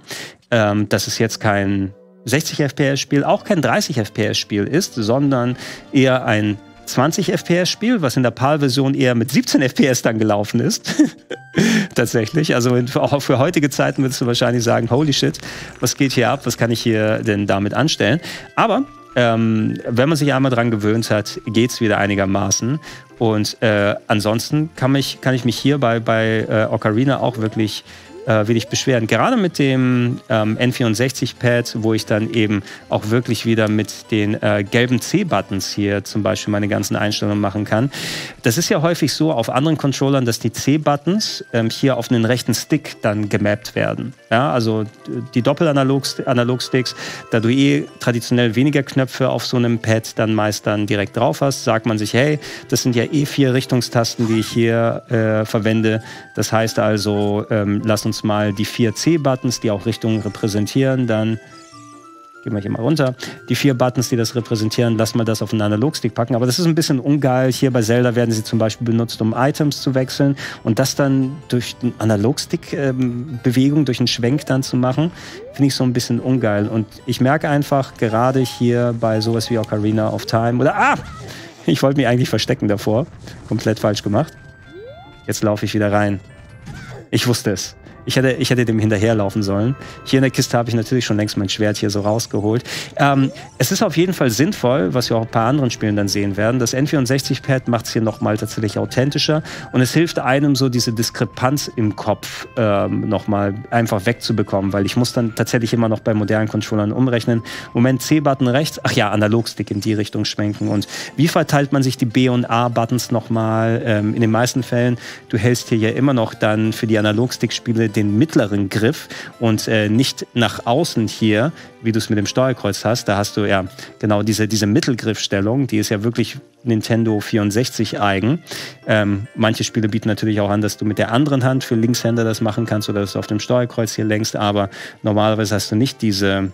ähm, dass es jetzt kein 60 FPS-Spiel auch kein 30 FPS-Spiel ist, sondern eher ein 20 FPS-Spiel, was in der PAL-Version eher mit 17 FPS dann gelaufen ist. Tatsächlich. Also auch für heutige Zeiten würdest du wahrscheinlich sagen, holy shit, was geht hier ab? Was kann ich hier denn damit anstellen? Aber ähm, wenn man sich einmal dran gewöhnt hat, geht es wieder einigermaßen. Und äh, ansonsten kann, mich, kann ich mich hier bei, bei äh, Ocarina auch wirklich äh, ich beschweren. Gerade mit dem ähm, N64-Pad, wo ich dann eben auch wirklich wieder mit den äh, gelben C-Buttons hier zum Beispiel meine ganzen Einstellungen machen kann. Das ist ja häufig so auf anderen Controllern, dass die C-Buttons ähm, hier auf einen rechten Stick dann gemappt werden. Ja, also die Doppelanalog-Sticks, da du eh traditionell weniger Knöpfe auf so einem Pad dann meist dann direkt drauf hast, sagt man sich, hey, das sind ja eh vier Richtungstasten, die ich hier äh, verwende. Das heißt also, ähm, lass uns uns mal die vier C-Buttons, die auch Richtungen repräsentieren, dann gehen wir hier mal runter. Die vier Buttons, die das repräsentieren, lassen wir das auf einen Analogstick packen. Aber das ist ein bisschen ungeil. Hier bei Zelda werden sie zum Beispiel benutzt, um Items zu wechseln und das dann durch eine Analogstick-Bewegung, ähm, durch einen Schwenk dann zu machen, finde ich so ein bisschen ungeil. Und ich merke einfach, gerade hier bei sowas wie Ocarina of Time oder ah, ich wollte mich eigentlich verstecken davor. Komplett falsch gemacht. Jetzt laufe ich wieder rein. Ich wusste es. Ich hätte, ich hätte dem hinterherlaufen sollen. Hier in der Kiste habe ich natürlich schon längst mein Schwert hier so rausgeholt. Ähm, es ist auf jeden Fall sinnvoll, was wir auch bei anderen Spielen dann sehen werden. Das N64-Pad macht es hier nochmal tatsächlich authentischer und es hilft einem so diese Diskrepanz im Kopf ähm, nochmal einfach wegzubekommen, weil ich muss dann tatsächlich immer noch bei modernen Controllern umrechnen. Moment, C-Button rechts, ach ja, Analogstick in die Richtung schwenken und wie verteilt man sich die B- und A-Buttons nochmal? Ähm, in den meisten Fällen, du hältst hier ja immer noch dann für die Analogstick-Spiele den mittleren Griff und äh, nicht nach außen hier, wie du es mit dem Steuerkreuz hast. Da hast du ja genau diese, diese Mittelgriffstellung, die ist ja wirklich Nintendo 64 eigen. Ähm, manche Spiele bieten natürlich auch an, dass du mit der anderen Hand für Linkshänder das machen kannst oder dass du auf dem Steuerkreuz hier längst, aber normalerweise hast du nicht diese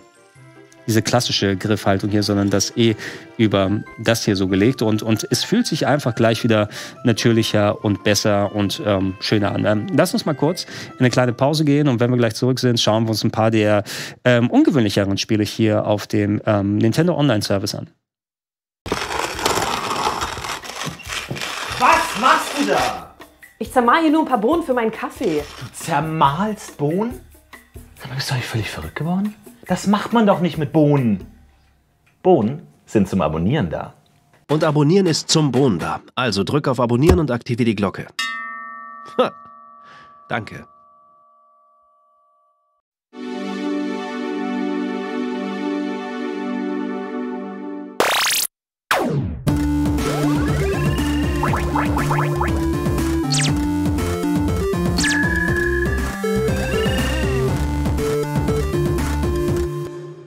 diese klassische Griffhaltung hier, sondern das eh über das hier so gelegt. Und, und es fühlt sich einfach gleich wieder natürlicher und besser und ähm, schöner an. Ähm, lass uns mal kurz in eine kleine Pause gehen und wenn wir gleich zurück sind, schauen wir uns ein paar der ähm, ungewöhnlicheren Spiele hier auf dem ähm, Nintendo Online Service an. Was machst du da? Ich zermal hier nur ein paar Bohnen für meinen Kaffee. Du zermalst Bohnen? Sag mal, bist du eigentlich völlig verrückt geworden? Das macht man doch nicht mit Bohnen. Bohnen sind zum Abonnieren da. Und Abonnieren ist zum Bohnen da. Also drück auf Abonnieren und aktiviere die Glocke. Ha. Danke.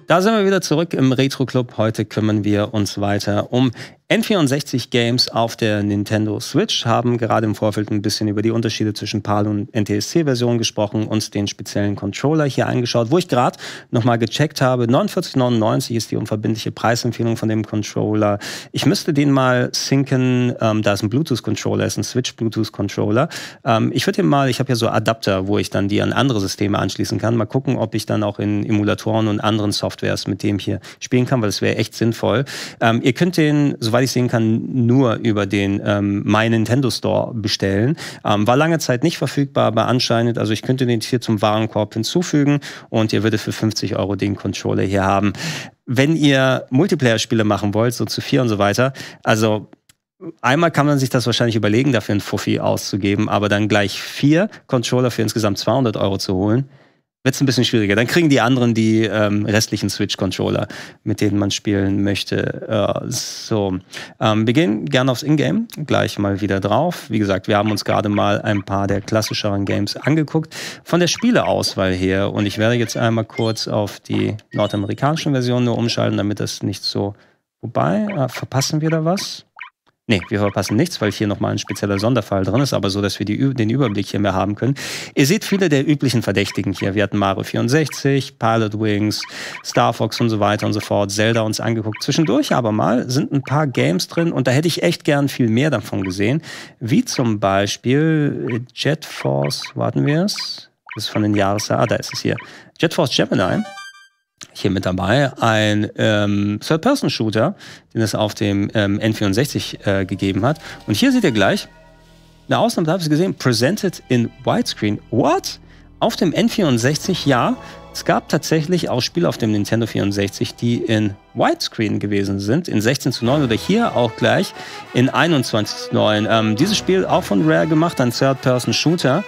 Da sind wir wieder zurück im Retro Club. Heute kümmern wir uns weiter um N64 Games auf der Nintendo Switch. Haben gerade im Vorfeld ein bisschen über die Unterschiede zwischen PAL und NTSC-Version gesprochen, und den speziellen Controller hier angeschaut, wo ich gerade nochmal gecheckt habe. 49,99 ist die unverbindliche Preisempfehlung von dem Controller. Ich müsste den mal sinken. Ähm, da ist ein Bluetooth-Controller, ist ein Switch-Bluetooth-Controller. Ähm, ich würde den mal, ich habe ja so Adapter, wo ich dann die an andere Systeme anschließen kann. Mal gucken, ob ich dann auch in Emulatoren und anderen Softwares mit dem hier spielen kann, weil das wäre echt sinnvoll. Ähm, ihr könnt den, soweit ich sehen kann, nur über den ähm, My Nintendo Store bestellen. Ähm, war lange Zeit nicht verfügbar, aber anscheinend, also ich könnte den hier zum Warenkorb hinzufügen und ihr würdet für 50 Euro den Controller hier haben. Wenn ihr Multiplayer-Spiele machen wollt, so zu vier und so weiter, also Einmal kann man sich das wahrscheinlich überlegen, dafür ein Fuffi auszugeben, aber dann gleich vier Controller für insgesamt 200 Euro zu holen, wird es ein bisschen schwieriger. Dann kriegen die anderen die ähm, restlichen Switch-Controller, mit denen man spielen möchte. Äh, so, ähm, wir gehen gerne aufs Ingame, gleich mal wieder drauf. Wie gesagt, wir haben uns gerade mal ein paar der klassischeren Games angeguckt. Von der Spieleauswahl her, und ich werde jetzt einmal kurz auf die nordamerikanischen Versionen nur umschalten, damit das nicht so... Wobei, äh, verpassen wir da was? Nee, wir verpassen nichts, weil hier nochmal ein spezieller Sonderfall drin ist, aber so, dass wir die, den Überblick hier mehr haben können. Ihr seht viele der üblichen Verdächtigen hier. Wir hatten Mario 64, Pilot Wings, Star Fox und so weiter und so fort, Zelda uns angeguckt. Zwischendurch aber mal sind ein paar Games drin und da hätte ich echt gern viel mehr davon gesehen. Wie zum Beispiel Jet Force, warten wir es? Das ist von den Jahresjahren, ah, da ist es hier. Jet Force Gemini hier mit dabei ein ähm, Third-Person-Shooter, den es auf dem ähm, N64 äh, gegeben hat. Und hier seht ihr gleich, eine Ausnahme, da habt ihr gesehen, presented in Widescreen. What? Auf dem N64, ja. Es gab tatsächlich auch Spiele auf dem Nintendo 64, die in Widescreen gewesen sind, in 16 zu 9 oder hier auch gleich in 21 zu 9. Ähm, dieses Spiel auch von Rare gemacht, ein Third-Person-Shooter.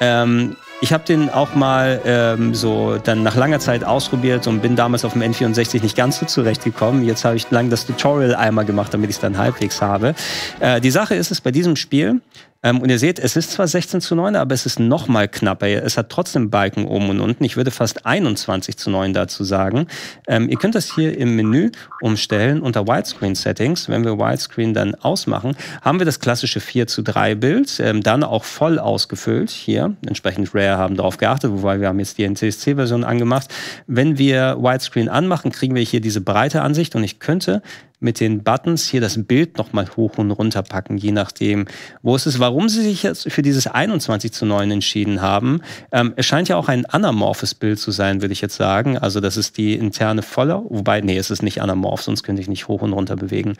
Ähm, ich habe den auch mal ähm, so dann nach langer Zeit ausprobiert und bin damals auf dem N64 nicht ganz so zurechtgekommen. Jetzt habe ich lang das Tutorial einmal gemacht, damit ich es dann halbwegs habe. Äh, die Sache ist es bei diesem Spiel, ähm, und ihr seht, es ist zwar 16 zu 9, aber es ist noch mal knapper. Es hat trotzdem Balken oben und unten. Ich würde fast 21 zu 9 dazu sagen. Ähm, ihr könnt das hier im Menü umstellen unter Widescreen Settings. Wenn wir Widescreen dann ausmachen, haben wir das klassische 4 zu 3 Bild, ähm, dann auch voll ausgefüllt hier. Entsprechend Rare haben darauf geachtet, wobei wir haben jetzt die NTSC-Version angemacht. Wenn wir Widescreen anmachen, kriegen wir hier diese breite Ansicht und ich könnte mit den Buttons hier das Bild nochmal hoch und runter packen, je nachdem, wo es ist. Warum sie sich jetzt für dieses 21 zu 9 entschieden haben, ähm, es scheint ja auch ein anamorphes Bild zu sein, würde ich jetzt sagen. Also das ist die interne Voller, wobei, nee, es ist nicht anamorph, sonst könnte ich nicht hoch und runter bewegen.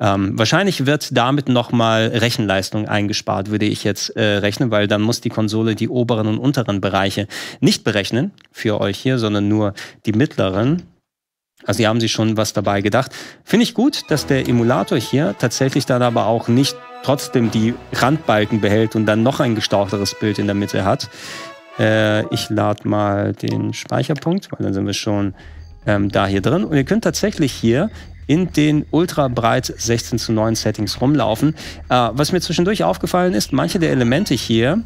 Ähm, wahrscheinlich wird damit nochmal Rechenleistung eingespart, würde ich jetzt äh, rechnen, weil dann muss die Konsole die oberen und unteren Bereiche nicht berechnen für euch hier, sondern nur die mittleren. Also hier haben sie schon was dabei gedacht. Finde ich gut, dass der Emulator hier tatsächlich dann aber auch nicht trotzdem die Randbalken behält und dann noch ein gestauchteres Bild in der Mitte hat. Äh, ich lade mal den Speicherpunkt, weil dann sind wir schon ähm, da hier drin. Und ihr könnt tatsächlich hier in den ultra breit 16 zu 9 Settings rumlaufen. Äh, was mir zwischendurch aufgefallen ist, manche der Elemente hier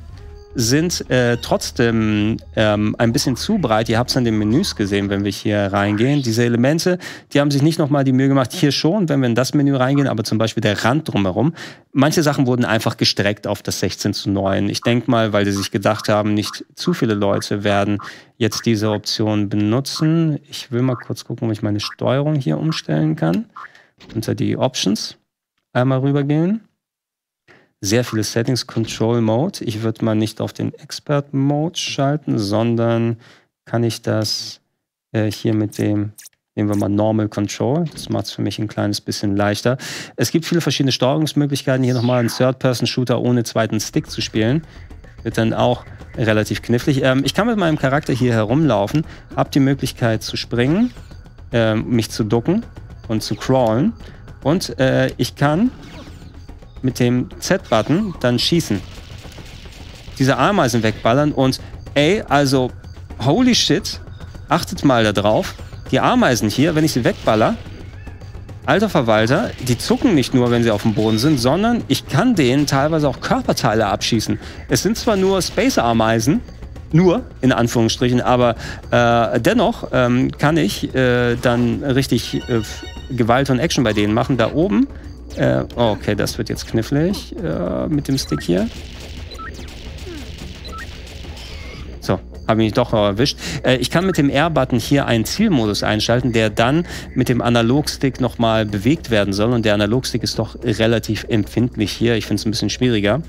sind äh, trotzdem ähm, ein bisschen zu breit. Ihr habt es an den Menüs gesehen, wenn wir hier reingehen. Diese Elemente, die haben sich nicht nochmal die Mühe gemacht. Hier schon, wenn wir in das Menü reingehen, aber zum Beispiel der Rand drumherum. Manche Sachen wurden einfach gestreckt auf das 16 zu 9. Ich denke mal, weil sie sich gedacht haben, nicht zu viele Leute werden jetzt diese Option benutzen. Ich will mal kurz gucken, ob ich meine Steuerung hier umstellen kann. Unter die Options einmal rübergehen sehr viele Settings, Control Mode. Ich würde mal nicht auf den Expert Mode schalten, sondern kann ich das äh, hier mit dem, nehmen wir mal Normal Control. Das macht es für mich ein kleines bisschen leichter. Es gibt viele verschiedene Steuerungsmöglichkeiten. Hier nochmal einen Third-Person-Shooter ohne zweiten Stick zu spielen. Wird dann auch relativ knifflig. Ähm, ich kann mit meinem Charakter hier herumlaufen, habe die Möglichkeit zu springen, äh, mich zu ducken und zu crawlen. Und äh, ich kann mit dem Z-Button dann schießen. Diese Ameisen wegballern und ey, also holy shit, achtet mal da drauf. Die Ameisen hier, wenn ich sie wegballer, alter Verwalter, die zucken nicht nur, wenn sie auf dem Boden sind, sondern ich kann denen teilweise auch Körperteile abschießen. Es sind zwar nur Space-Ameisen, nur, in Anführungsstrichen, aber äh, dennoch ähm, kann ich äh, dann richtig äh, Gewalt und Action bei denen machen. Da oben, äh, oh, okay, das wird jetzt knifflig äh, mit dem Stick hier. So, habe ich mich doch erwischt. Äh, ich kann mit dem R-Button hier einen Zielmodus einschalten, der dann mit dem Analogstick nochmal bewegt werden soll. Und der Analogstick ist doch relativ empfindlich hier. Ich finde es ein bisschen schwieriger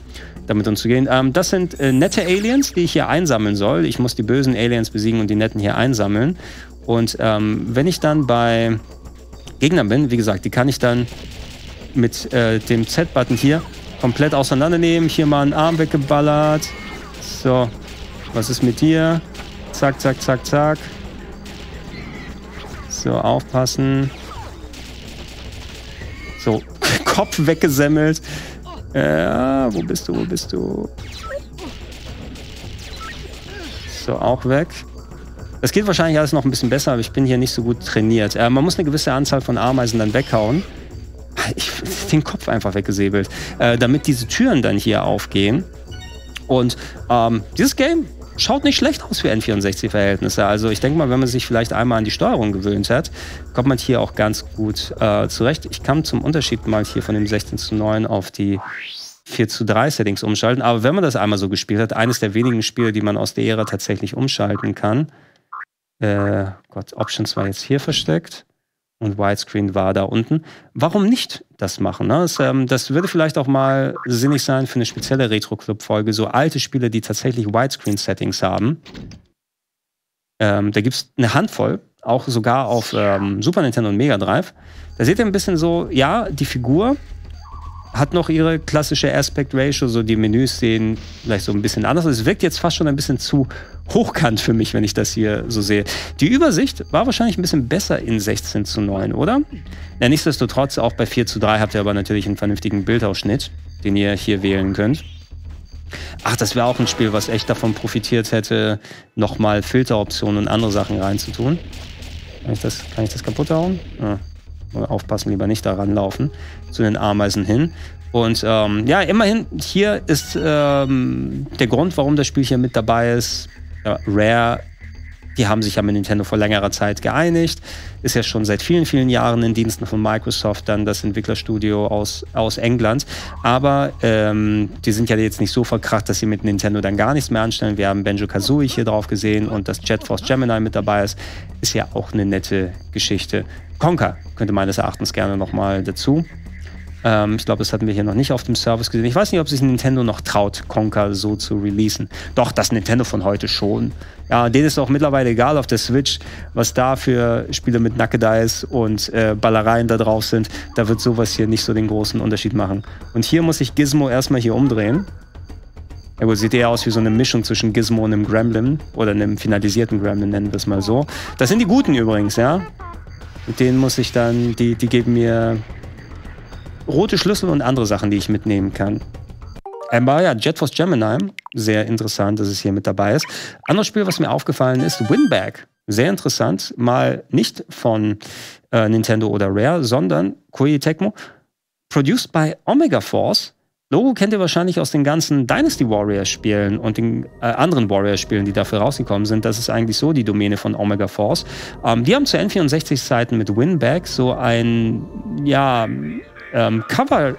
damit umzugehen. Ähm, das sind äh, nette Aliens, die ich hier einsammeln soll. Ich muss die bösen Aliens besiegen und die netten hier einsammeln. Und ähm, wenn ich dann bei Gegnern bin, wie gesagt, die kann ich dann mit äh, dem Z-Button hier komplett auseinandernehmen. Hier mal einen Arm weggeballert. So, was ist mit dir? Zack, zack, zack, zack. So, aufpassen. So, Kopf weggesemmelt. Ja, wo bist du, wo bist du? So, auch weg. Das geht wahrscheinlich alles noch ein bisschen besser, aber ich bin hier nicht so gut trainiert. Äh, man muss eine gewisse Anzahl von Ameisen dann weghauen. Ich den Kopf einfach weggesäbelt, äh, damit diese Türen dann hier aufgehen. Und ähm, dieses Game schaut nicht schlecht aus für N64-Verhältnisse. Also ich denke mal, wenn man sich vielleicht einmal an die Steuerung gewöhnt hat, kommt man hier auch ganz gut äh, zurecht. Ich kann zum Unterschied mal hier von dem 16 zu 9 auf die 4 zu 3 Settings umschalten. Aber wenn man das einmal so gespielt hat, eines der wenigen Spiele, die man aus der Ära tatsächlich umschalten kann. Äh, Gott, Options war jetzt hier versteckt und Widescreen war da unten. Warum nicht das machen? Ne? Das, ähm, das, würde vielleicht auch mal sinnig sein für eine spezielle Retro-Club-Folge. So alte Spiele, die tatsächlich Widescreen-Settings haben. Ähm, da gibt es eine Handvoll, auch sogar auf ähm, Super Nintendo und Mega Drive. Da seht ihr ein bisschen so, ja, die Figur hat noch ihre klassische Aspect Ratio, so die Menüs sehen vielleicht so ein bisschen anders. Es wirkt jetzt fast schon ein bisschen zu hochkant für mich, wenn ich das hier so sehe. Die Übersicht war wahrscheinlich ein bisschen besser in 16 zu 9, oder? Ja, nichtsdestotrotz, auch bei 4 zu 3 habt ihr aber natürlich einen vernünftigen Bildausschnitt, den ihr hier wählen könnt. Ach, das wäre auch ein Spiel, was echt davon profitiert hätte, nochmal Filteroptionen und andere Sachen reinzutun. Kann ich das, kann ich das kaputt hauen? Ja. Aufpassen, lieber nicht daran laufen, zu den Ameisen hin. Und ähm, ja, immerhin, hier ist ähm, der Grund, warum das Spiel hier mit dabei ist, ja, Rare, die haben sich ja mit Nintendo vor längerer Zeit geeinigt. Ist ja schon seit vielen, vielen Jahren in Diensten von Microsoft dann das Entwicklerstudio aus, aus England. Aber ähm, die sind ja jetzt nicht so verkracht, dass sie mit Nintendo dann gar nichts mehr anstellen. Wir haben Benjo Kazooie hier drauf gesehen und dass Jet Force Gemini mit dabei ist, ist ja auch eine nette Geschichte. Conker könnte meines Erachtens gerne nochmal dazu. Ähm, ich glaube, das hatten wir hier noch nicht auf dem Service gesehen. Ich weiß nicht, ob sich Nintendo noch traut, Conker so zu releasen. Doch, das Nintendo von heute schon. Ja, denen ist auch mittlerweile egal auf der Switch, was da für Spiele mit Nackedeis und äh, Ballereien da drauf sind. Da wird sowas hier nicht so den großen Unterschied machen. Und hier muss ich Gizmo erstmal hier umdrehen. Ja gut, sieht eher aus wie so eine Mischung zwischen Gizmo und einem Gremlin oder einem finalisierten Gremlin, nennen wir es mal so. Das sind die Guten übrigens, ja. Mit denen muss ich dann, die, die geben mir rote Schlüssel und andere Sachen, die ich mitnehmen kann. Aber ja, Jet Force Gemini, sehr interessant, dass es hier mit dabei ist. Anderes Spiel, was mir aufgefallen ist, Winback. Sehr interessant, mal nicht von äh, Nintendo oder Rare, sondern Koei Tecmo. Produced by Omega Force. Logo kennt ihr wahrscheinlich aus den ganzen Dynasty Warriors Spielen und den äh, anderen Warriors Spielen, die dafür rausgekommen sind. Das ist eigentlich so die Domäne von Omega Force. Ähm, die haben zu N64-Zeiten mit Winback so ein, ja, ähm, Cover,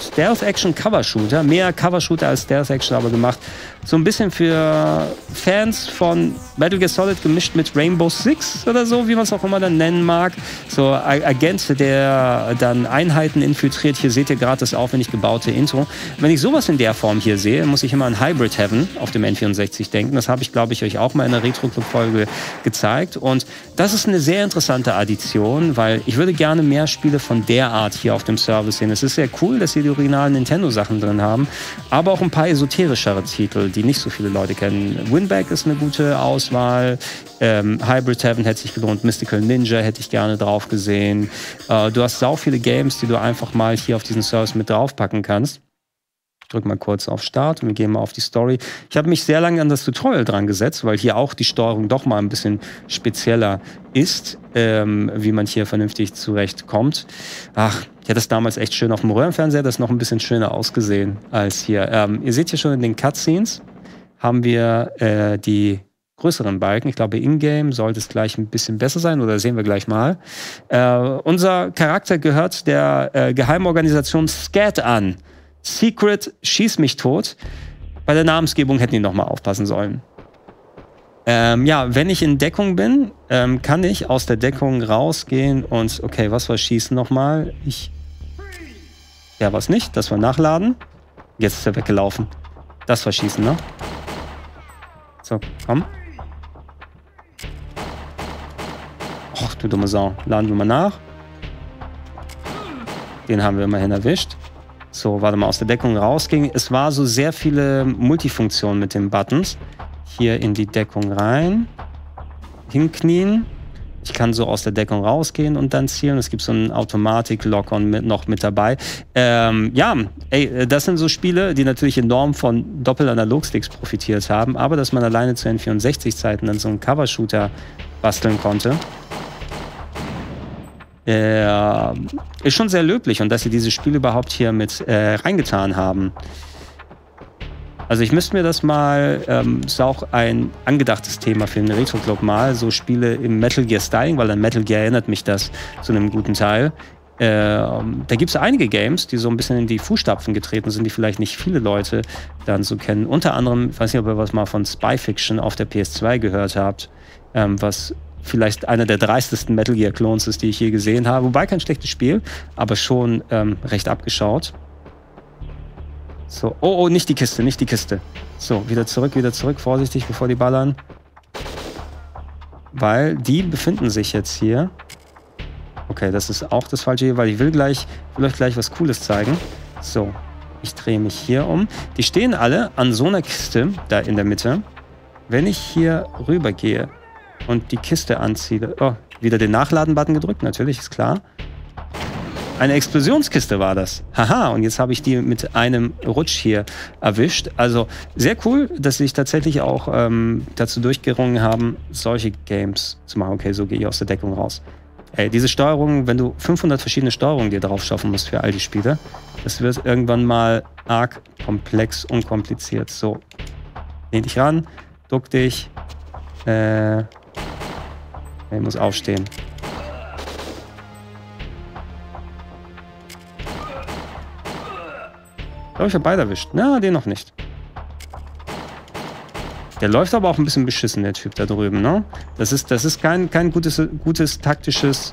Stealth-Action-Cover-Shooter, mehr Cover-Shooter als Stealth-Action aber gemacht, so ein bisschen für Fans von Metal Gear Solid gemischt mit Rainbow Six oder so, wie man es auch immer dann nennen mag. So Agent, der dann Einheiten infiltriert. Hier seht ihr gerade das aufwendig gebaute Intro. Wenn ich sowas in der Form hier sehe, muss ich immer an Hybrid Heaven auf dem N64 denken. Das habe ich, glaube ich, euch auch mal in der Retro-Club-Folge gezeigt. Und das ist eine sehr interessante Addition, weil ich würde gerne mehr Spiele von der Art hier auf dem Service sehen. Es ist sehr cool, dass sie die originalen Nintendo-Sachen drin haben, aber auch ein paar esoterischere Titel, die nicht so viele Leute kennen. Winback ist eine gute Auswahl. Ähm, Hybrid Heaven hätte sich gelohnt. Mystical Ninja hätte ich gerne drauf gesehen. Äh, du hast sau viele Games, die du einfach mal hier auf diesen Service mit draufpacken kannst. Ich drücke mal kurz auf Start und wir gehen mal auf die Story. Ich habe mich sehr lange an das Tutorial dran gesetzt, weil hier auch die Steuerung doch mal ein bisschen spezieller ist, ähm, wie man hier vernünftig zurechtkommt. Ach, ich hatte das damals echt schön auf dem Röhrenfernseher, das noch ein bisschen schöner ausgesehen als hier. Ähm, ihr seht hier schon in den Cutscenes, haben wir äh, die größeren Balken. Ich glaube, in-game sollte es gleich ein bisschen besser sein oder sehen wir gleich mal. Äh, unser Charakter gehört der äh, Geheimorganisation SCAT an. Secret Schieß mich tot. Bei der Namensgebung hätten die nochmal aufpassen sollen. Ähm, ja, wenn ich in Deckung bin, ähm, kann ich aus der Deckung rausgehen und, okay, was war Schießen nochmal? Ich. Ja, was nicht? Das war Nachladen. Jetzt ist er weggelaufen. Das war Schießen, ne? So, komm. Och, du dumme Sau. Laden wir mal nach. Den haben wir immerhin erwischt. So, warte mal, aus der Deckung rausging. Es war so sehr viele Multifunktionen mit den Buttons. Hier in die Deckung rein. Hinknien. Ich kann so aus der Deckung rausgehen und dann zielen. Es gibt so einen Automatik-Lock-on mit, noch mit dabei. Ähm, ja, ey, das sind so Spiele, die natürlich enorm von Doppel-Analog-Sticks profitiert haben, aber dass man alleine zu N64-Zeiten dann so einen Cover-Shooter basteln konnte, äh, ist schon sehr löblich und dass sie dieses Spiel überhaupt hier mit äh, reingetan haben. Also ich müsste mir das mal, ähm, ist auch ein angedachtes Thema für den Retro Club mal, so Spiele im Metal Gear Styling, weil an Metal Gear erinnert mich das zu einem guten Teil. Äh, da gibt es einige Games, die so ein bisschen in die Fußstapfen getreten sind, die vielleicht nicht viele Leute dann so kennen. Unter anderem, ich weiß nicht, ob ihr was mal von Spy Fiction auf der PS2 gehört habt, ähm, was vielleicht einer der dreistesten Metal Gear Clones ist, die ich je gesehen habe. Wobei kein schlechtes Spiel, aber schon ähm, recht abgeschaut. So, oh, oh, nicht die Kiste, nicht die Kiste. So, wieder zurück, wieder zurück, vorsichtig, bevor die ballern. Weil die befinden sich jetzt hier. Okay, das ist auch das Falsche hier, weil ich will gleich, will euch gleich was Cooles zeigen. So, ich drehe mich hier um. Die stehen alle an so einer Kiste, da in der Mitte. Wenn ich hier rüber gehe, und die Kiste anziehe. Oh, wieder den Nachladen-Button gedrückt, natürlich, ist klar. Eine Explosionskiste war das. Haha, und jetzt habe ich die mit einem Rutsch hier erwischt. Also sehr cool, dass sie sich tatsächlich auch ähm, dazu durchgerungen haben, solche Games zu machen. Okay, so gehe ich aus der Deckung raus. Ey, diese Steuerung, wenn du 500 verschiedene Steuerungen dir drauf schaffen musst für all die Spiele, das wird irgendwann mal arg komplex und kompliziert. So, lehn dich ran, duck dich, äh, er muss aufstehen. Glaube, ich habe beide erwischt. Na, den noch nicht. Der läuft aber auch ein bisschen beschissen, der Typ da drüben, ne? Das ist, das ist kein, kein gutes, gutes taktisches...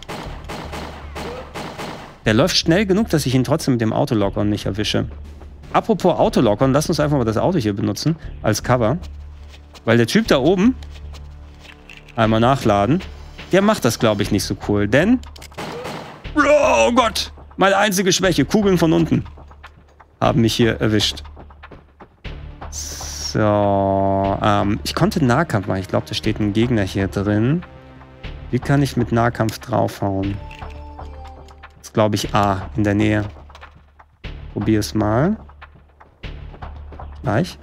Der läuft schnell genug, dass ich ihn trotzdem mit dem Autolockern nicht erwische. Apropos Autolockern, lass uns einfach mal das Auto hier benutzen als Cover. Weil der Typ da oben... Einmal nachladen. Der macht das, glaube ich, nicht so cool, denn... Oh Gott! Meine einzige Schwäche, Kugeln von unten, haben mich hier erwischt. So, ähm, ich konnte Nahkampf machen. Ich glaube, da steht ein Gegner hier drin. Wie kann ich mit Nahkampf draufhauen? Das glaube ich, A in der Nähe. Probier es mal. Gleich.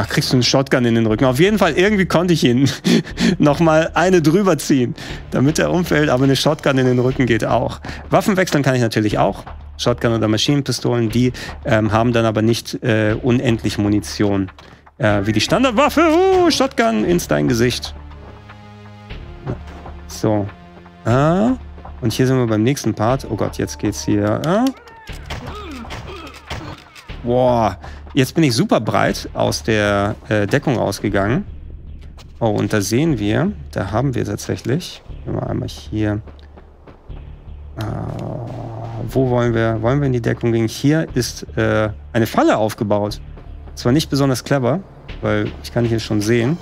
Ach, kriegst du einen Shotgun in den Rücken. Auf jeden Fall, irgendwie konnte ich ihn nochmal eine drüber ziehen, damit er umfällt, aber eine Shotgun in den Rücken geht auch. Waffen wechseln kann ich natürlich auch. Shotgun oder Maschinenpistolen, die ähm, haben dann aber nicht äh, unendlich Munition. Äh, wie die Standardwaffe. Uh, Shotgun ins dein Gesicht. So. Ah. Und hier sind wir beim nächsten Part. Oh Gott, jetzt geht's hier. Ah. Boah. Jetzt bin ich super breit aus der äh, Deckung ausgegangen. Oh, und da sehen wir, da haben wir tatsächlich, wenn wir einmal hier, äh, wo wollen wir, wollen wir in die Deckung gehen? Hier ist äh, eine Falle aufgebaut. Zwar nicht besonders clever, weil ich kann hier schon sehen,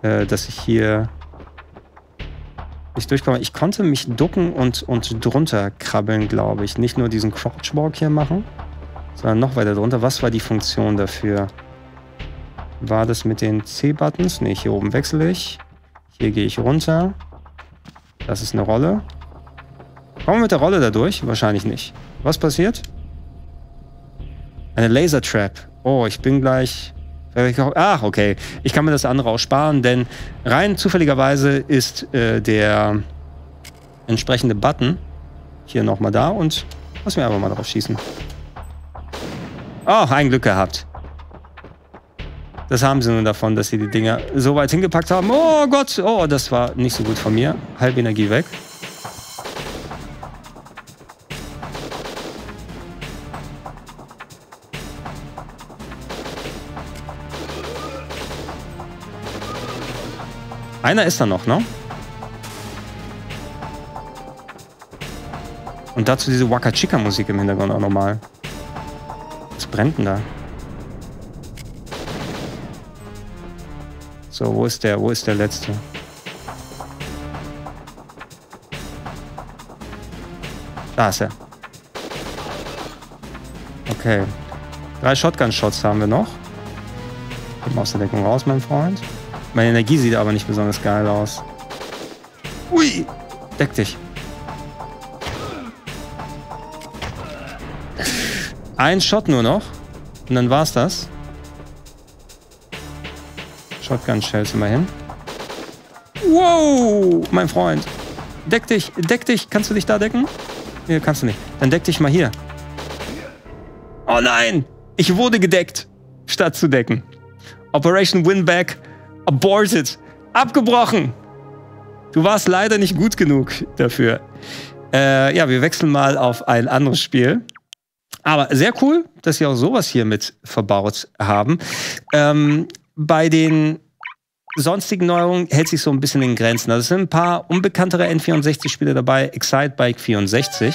äh, dass ich hier nicht durchkomme. Ich konnte mich ducken und, und drunter krabbeln, glaube ich. Nicht nur diesen Crouchwalk hier machen sondern noch weiter drunter. Was war die Funktion dafür? War das mit den C-Buttons? Ne, hier oben wechsle ich. Hier gehe ich runter. Das ist eine Rolle. Kommen wir mit der Rolle da durch? Wahrscheinlich nicht. Was passiert? Eine Laser-Trap. Oh, ich bin gleich Ach, okay. Ich kann mir das andere auch sparen, denn rein zufälligerweise ist äh, der entsprechende Button hier nochmal da und lass mir einfach mal drauf schießen. Oh, ein Glück gehabt. Das haben sie nun davon, dass sie die Dinger so weit hingepackt haben. Oh Gott, oh, das war nicht so gut von mir. Halb Energie weg. Einer ist da noch, ne? Und dazu diese Waka Chica Musik im Hintergrund auch nochmal. Brennt denn da? So, wo ist der? Wo ist der letzte? Da ist er. Okay. Drei Shotgun-Shots haben wir noch. Komm aus der Deckung raus, mein Freund. Meine Energie sieht aber nicht besonders geil aus. Ui! Deck dich. Ein Shot nur noch. Und dann war's das. Shotgun Shells immerhin. Wow, mein Freund. Deck dich, deck dich. Kannst du dich da decken? Nee, kannst du nicht. Dann deck dich mal hier. Oh nein! Ich wurde gedeckt, statt zu decken. Operation Winback aborted. Abgebrochen. Du warst leider nicht gut genug dafür. Äh, ja, wir wechseln mal auf ein anderes Spiel. Aber sehr cool, dass sie auch sowas hier mit verbaut haben. Ähm, bei den sonstigen Neuerungen hält sich so ein bisschen in Grenzen. Also es sind ein paar unbekanntere N64-Spiele dabei, Excite Bike 64.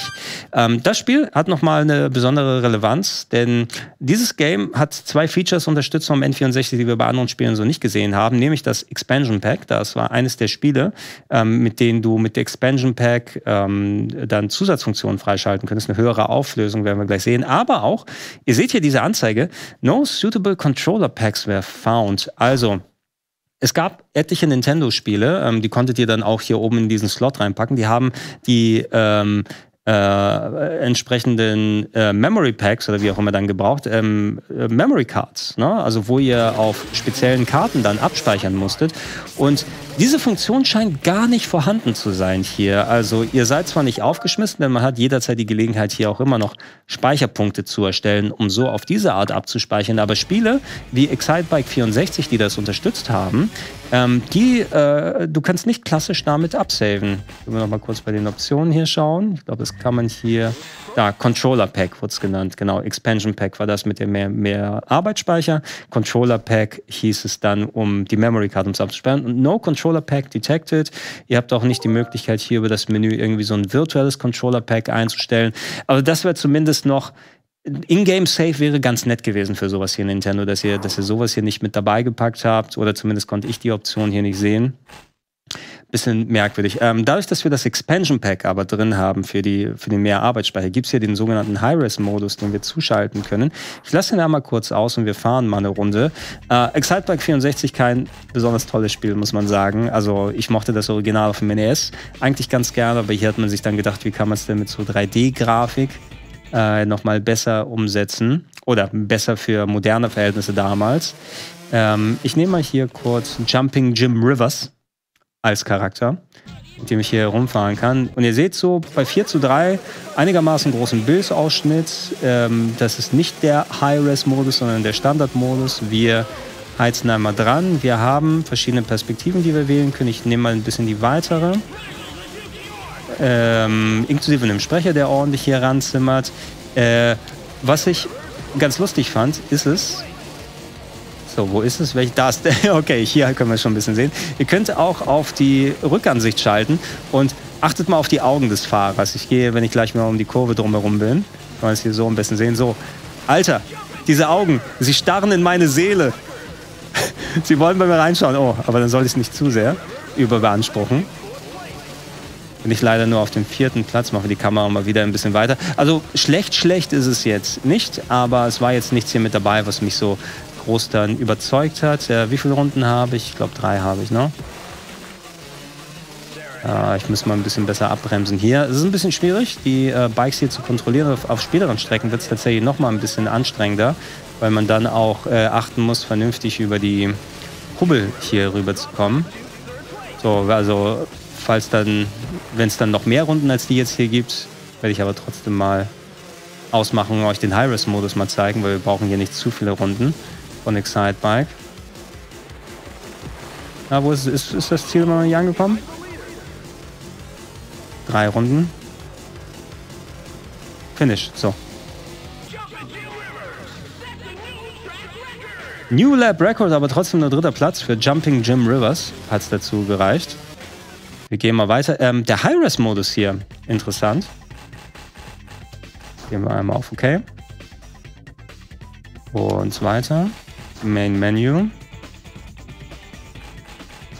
Ähm, das Spiel hat nochmal eine besondere Relevanz, denn dieses Game hat zwei Features unterstützt vom N64, die wir bei anderen Spielen so nicht gesehen haben, nämlich das Expansion Pack. Das war eines der Spiele, ähm, mit denen du mit der Expansion Pack ähm, dann Zusatzfunktionen freischalten könntest. Eine höhere Auflösung werden wir gleich sehen. Aber auch, ihr seht hier diese Anzeige, no suitable controller packs were found. Also, es gab etliche Nintendo-Spiele, ähm, die konntet ihr dann auch hier oben in diesen Slot reinpacken. Die haben die ähm, äh, entsprechenden äh, Memory Packs oder wie auch immer dann gebraucht, ähm, äh, Memory Cards, ne? also wo ihr auf speziellen Karten dann abspeichern musstet. Und diese Funktion scheint gar nicht vorhanden zu sein hier. Also ihr seid zwar nicht aufgeschmissen, denn man hat jederzeit die Gelegenheit, hier auch immer noch Speicherpunkte zu erstellen, um so auf diese Art abzuspeichern. Aber Spiele wie Excitebike 64, die das unterstützt haben, ähm, die, äh, du kannst nicht klassisch damit absaven. Wenn wir noch mal kurz bei den Optionen hier schauen. Ich glaube, das kann man hier, da, Controller Pack wurde es genannt, genau. Expansion Pack war das mit dem mehr, mehr Arbeitsspeicher. Controller Pack hieß es dann, um die Memory Card ums abzuspeichern. Und No Controller Pack detected. Ihr habt auch nicht die Möglichkeit, hier über das Menü irgendwie so ein virtuelles Controller Pack einzustellen. Aber das wäre zumindest noch Ingame Save wäre ganz nett gewesen für sowas hier Nintendo, dass ihr, dass ihr sowas hier nicht mit dabei gepackt habt oder zumindest konnte ich die Option hier nicht sehen. Bisschen merkwürdig. Ähm, dadurch, dass wir das Expansion Pack aber drin haben für, die, für den mehr Arbeitsspeicher, gibt es hier den sogenannten High-Res-Modus, den wir zuschalten können. Ich lasse den einmal kurz aus und wir fahren mal eine Runde. Äh, Excitebike 64 kein besonders tolles Spiel, muss man sagen. Also ich mochte das Original auf dem NES eigentlich ganz gerne, aber hier hat man sich dann gedacht, wie kann man es denn mit so 3D-Grafik äh, nochmal besser umsetzen oder besser für moderne Verhältnisse damals. Ähm, ich nehme mal hier kurz Jumping Jim Rivers als Charakter, mit dem ich hier rumfahren kann. Und ihr seht so bei 4 zu 3 einigermaßen großen Bildausschnitt. Ähm, das ist nicht der High-Res-Modus, sondern der Standard-Modus. Wir heizen einmal dran. Wir haben verschiedene Perspektiven, die wir wählen können. Ich nehme mal ein bisschen die weitere ähm, inklusive einem Sprecher, der ordentlich hier ranzimmert. Äh, was ich ganz lustig fand, ist es. So, wo ist es? Welch, da ist der. Okay, hier können wir schon ein bisschen sehen. Ihr könnt auch auf die Rückansicht schalten und achtet mal auf die Augen des Fahrers. Ich gehe, wenn ich gleich mal um die Kurve drumherum bin, kann man es hier so ein bisschen sehen. So, Alter, diese Augen, sie starren in meine Seele. sie wollen bei mir reinschauen. Oh, aber dann soll ich es nicht zu sehr überbeanspruchen bin ich leider nur auf dem vierten Platz, mache die Kamera mal wieder ein bisschen weiter. Also schlecht, schlecht ist es jetzt nicht, aber es war jetzt nichts hier mit dabei, was mich so groß dann überzeugt hat. Ja, wie viele Runden habe ich? Ich glaube, drei habe ich, ne? Äh, ich muss mal ein bisschen besser abbremsen hier. Es ist ein bisschen schwierig, die äh, Bikes hier zu kontrollieren. Auf, auf späteren Strecken wird es tatsächlich noch mal ein bisschen anstrengender. weil man dann auch äh, achten muss, vernünftig über die Hubbel hier rüber zu kommen. So, also falls dann, wenn es dann noch mehr Runden als die jetzt hier gibt, werde ich aber trotzdem mal ausmachen und euch den High-Res-Modus mal zeigen, weil wir brauchen hier nicht zu viele Runden von Excite Bike. Na, wo ist, ist, ist das Ziel noch nicht angekommen? Drei Runden. Finish, so. New Lab Record, aber trotzdem nur dritter Platz für Jumping Jim Rivers hat es dazu gereicht. Wir gehen mal weiter. Ähm, der High-Res-Modus hier, interessant. Gehen wir einmal auf OK. Und weiter. Main Menu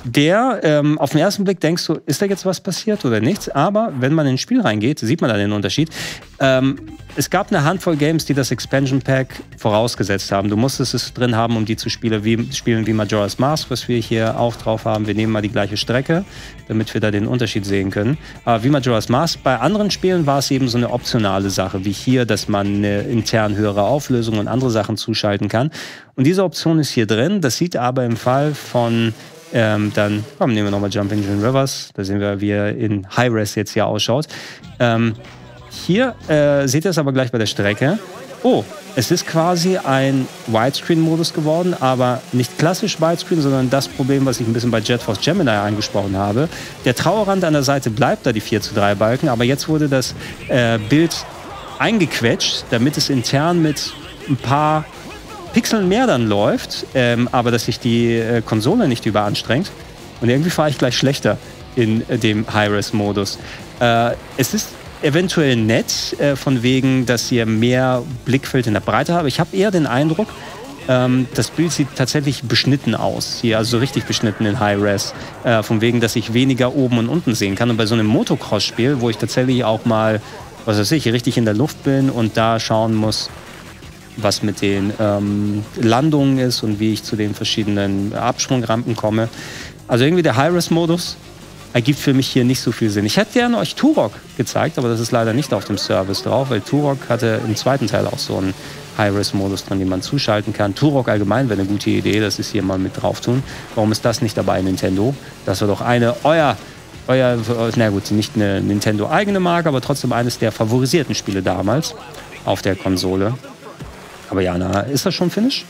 der ähm, auf den ersten Blick denkst du, ist da jetzt was passiert oder nichts? Aber wenn man ins Spiel reingeht, sieht man da den Unterschied. Ähm, es gab eine Handvoll Games, die das Expansion Pack vorausgesetzt haben. Du musstest es drin haben, um die zu spielen wie, spielen wie Majora's Mask, was wir hier auch drauf haben. Wir nehmen mal die gleiche Strecke, damit wir da den Unterschied sehen können. Aber wie Majora's Mask, bei anderen Spielen war es eben so eine optionale Sache, wie hier, dass man eine intern höhere Auflösung und andere Sachen zuschalten kann. Und diese Option ist hier drin. Das sieht aber im Fall von ähm, dann komm, nehmen wir nochmal Jumping Jim Rivers. Da sehen wir, wie er in High-Res jetzt hier ausschaut. Ähm, hier äh, seht ihr es aber gleich bei der Strecke. Oh, es ist quasi ein Widescreen-Modus geworden, aber nicht klassisch Widescreen, sondern das Problem, was ich ein bisschen bei Jet Force Gemini angesprochen habe. Der Trauerrand an der Seite bleibt da, die 4 zu 3 Balken, aber jetzt wurde das äh, Bild eingequetscht, damit es intern mit ein paar Pixeln mehr dann läuft, ähm, aber dass sich die äh, Konsole nicht überanstrengt. Und irgendwie fahre ich gleich schlechter in äh, dem High-Res-Modus. Äh, es ist eventuell nett, äh, von wegen, dass ihr mehr Blickfeld in der Breite habt. Ich habe eher den Eindruck, ähm, das Bild sieht tatsächlich beschnitten aus. Hier, also so richtig beschnitten in High-Res. Äh, von wegen, dass ich weniger oben und unten sehen kann. Und bei so einem Motocross-Spiel, wo ich tatsächlich auch mal, was weiß ich, richtig in der Luft bin und da schauen muss, was mit den ähm, Landungen ist und wie ich zu den verschiedenen Absprungrampen komme. Also irgendwie der High-Res-Modus ergibt für mich hier nicht so viel Sinn. Ich hätte gerne euch Turok gezeigt, aber das ist leider nicht auf dem Service drauf, weil Turok hatte im zweiten Teil auch so einen High-Res-Modus drin, den man zuschalten kann. Turok allgemein wäre eine gute Idee, das ist hier mal mit drauf tun. Warum ist das nicht dabei, Nintendo? Das war doch eine euer euer, na gut, nicht eine Nintendo-eigene Marke, aber trotzdem eines der favorisierten Spiele damals auf der Konsole. Aber Jana, ist das schon Finish?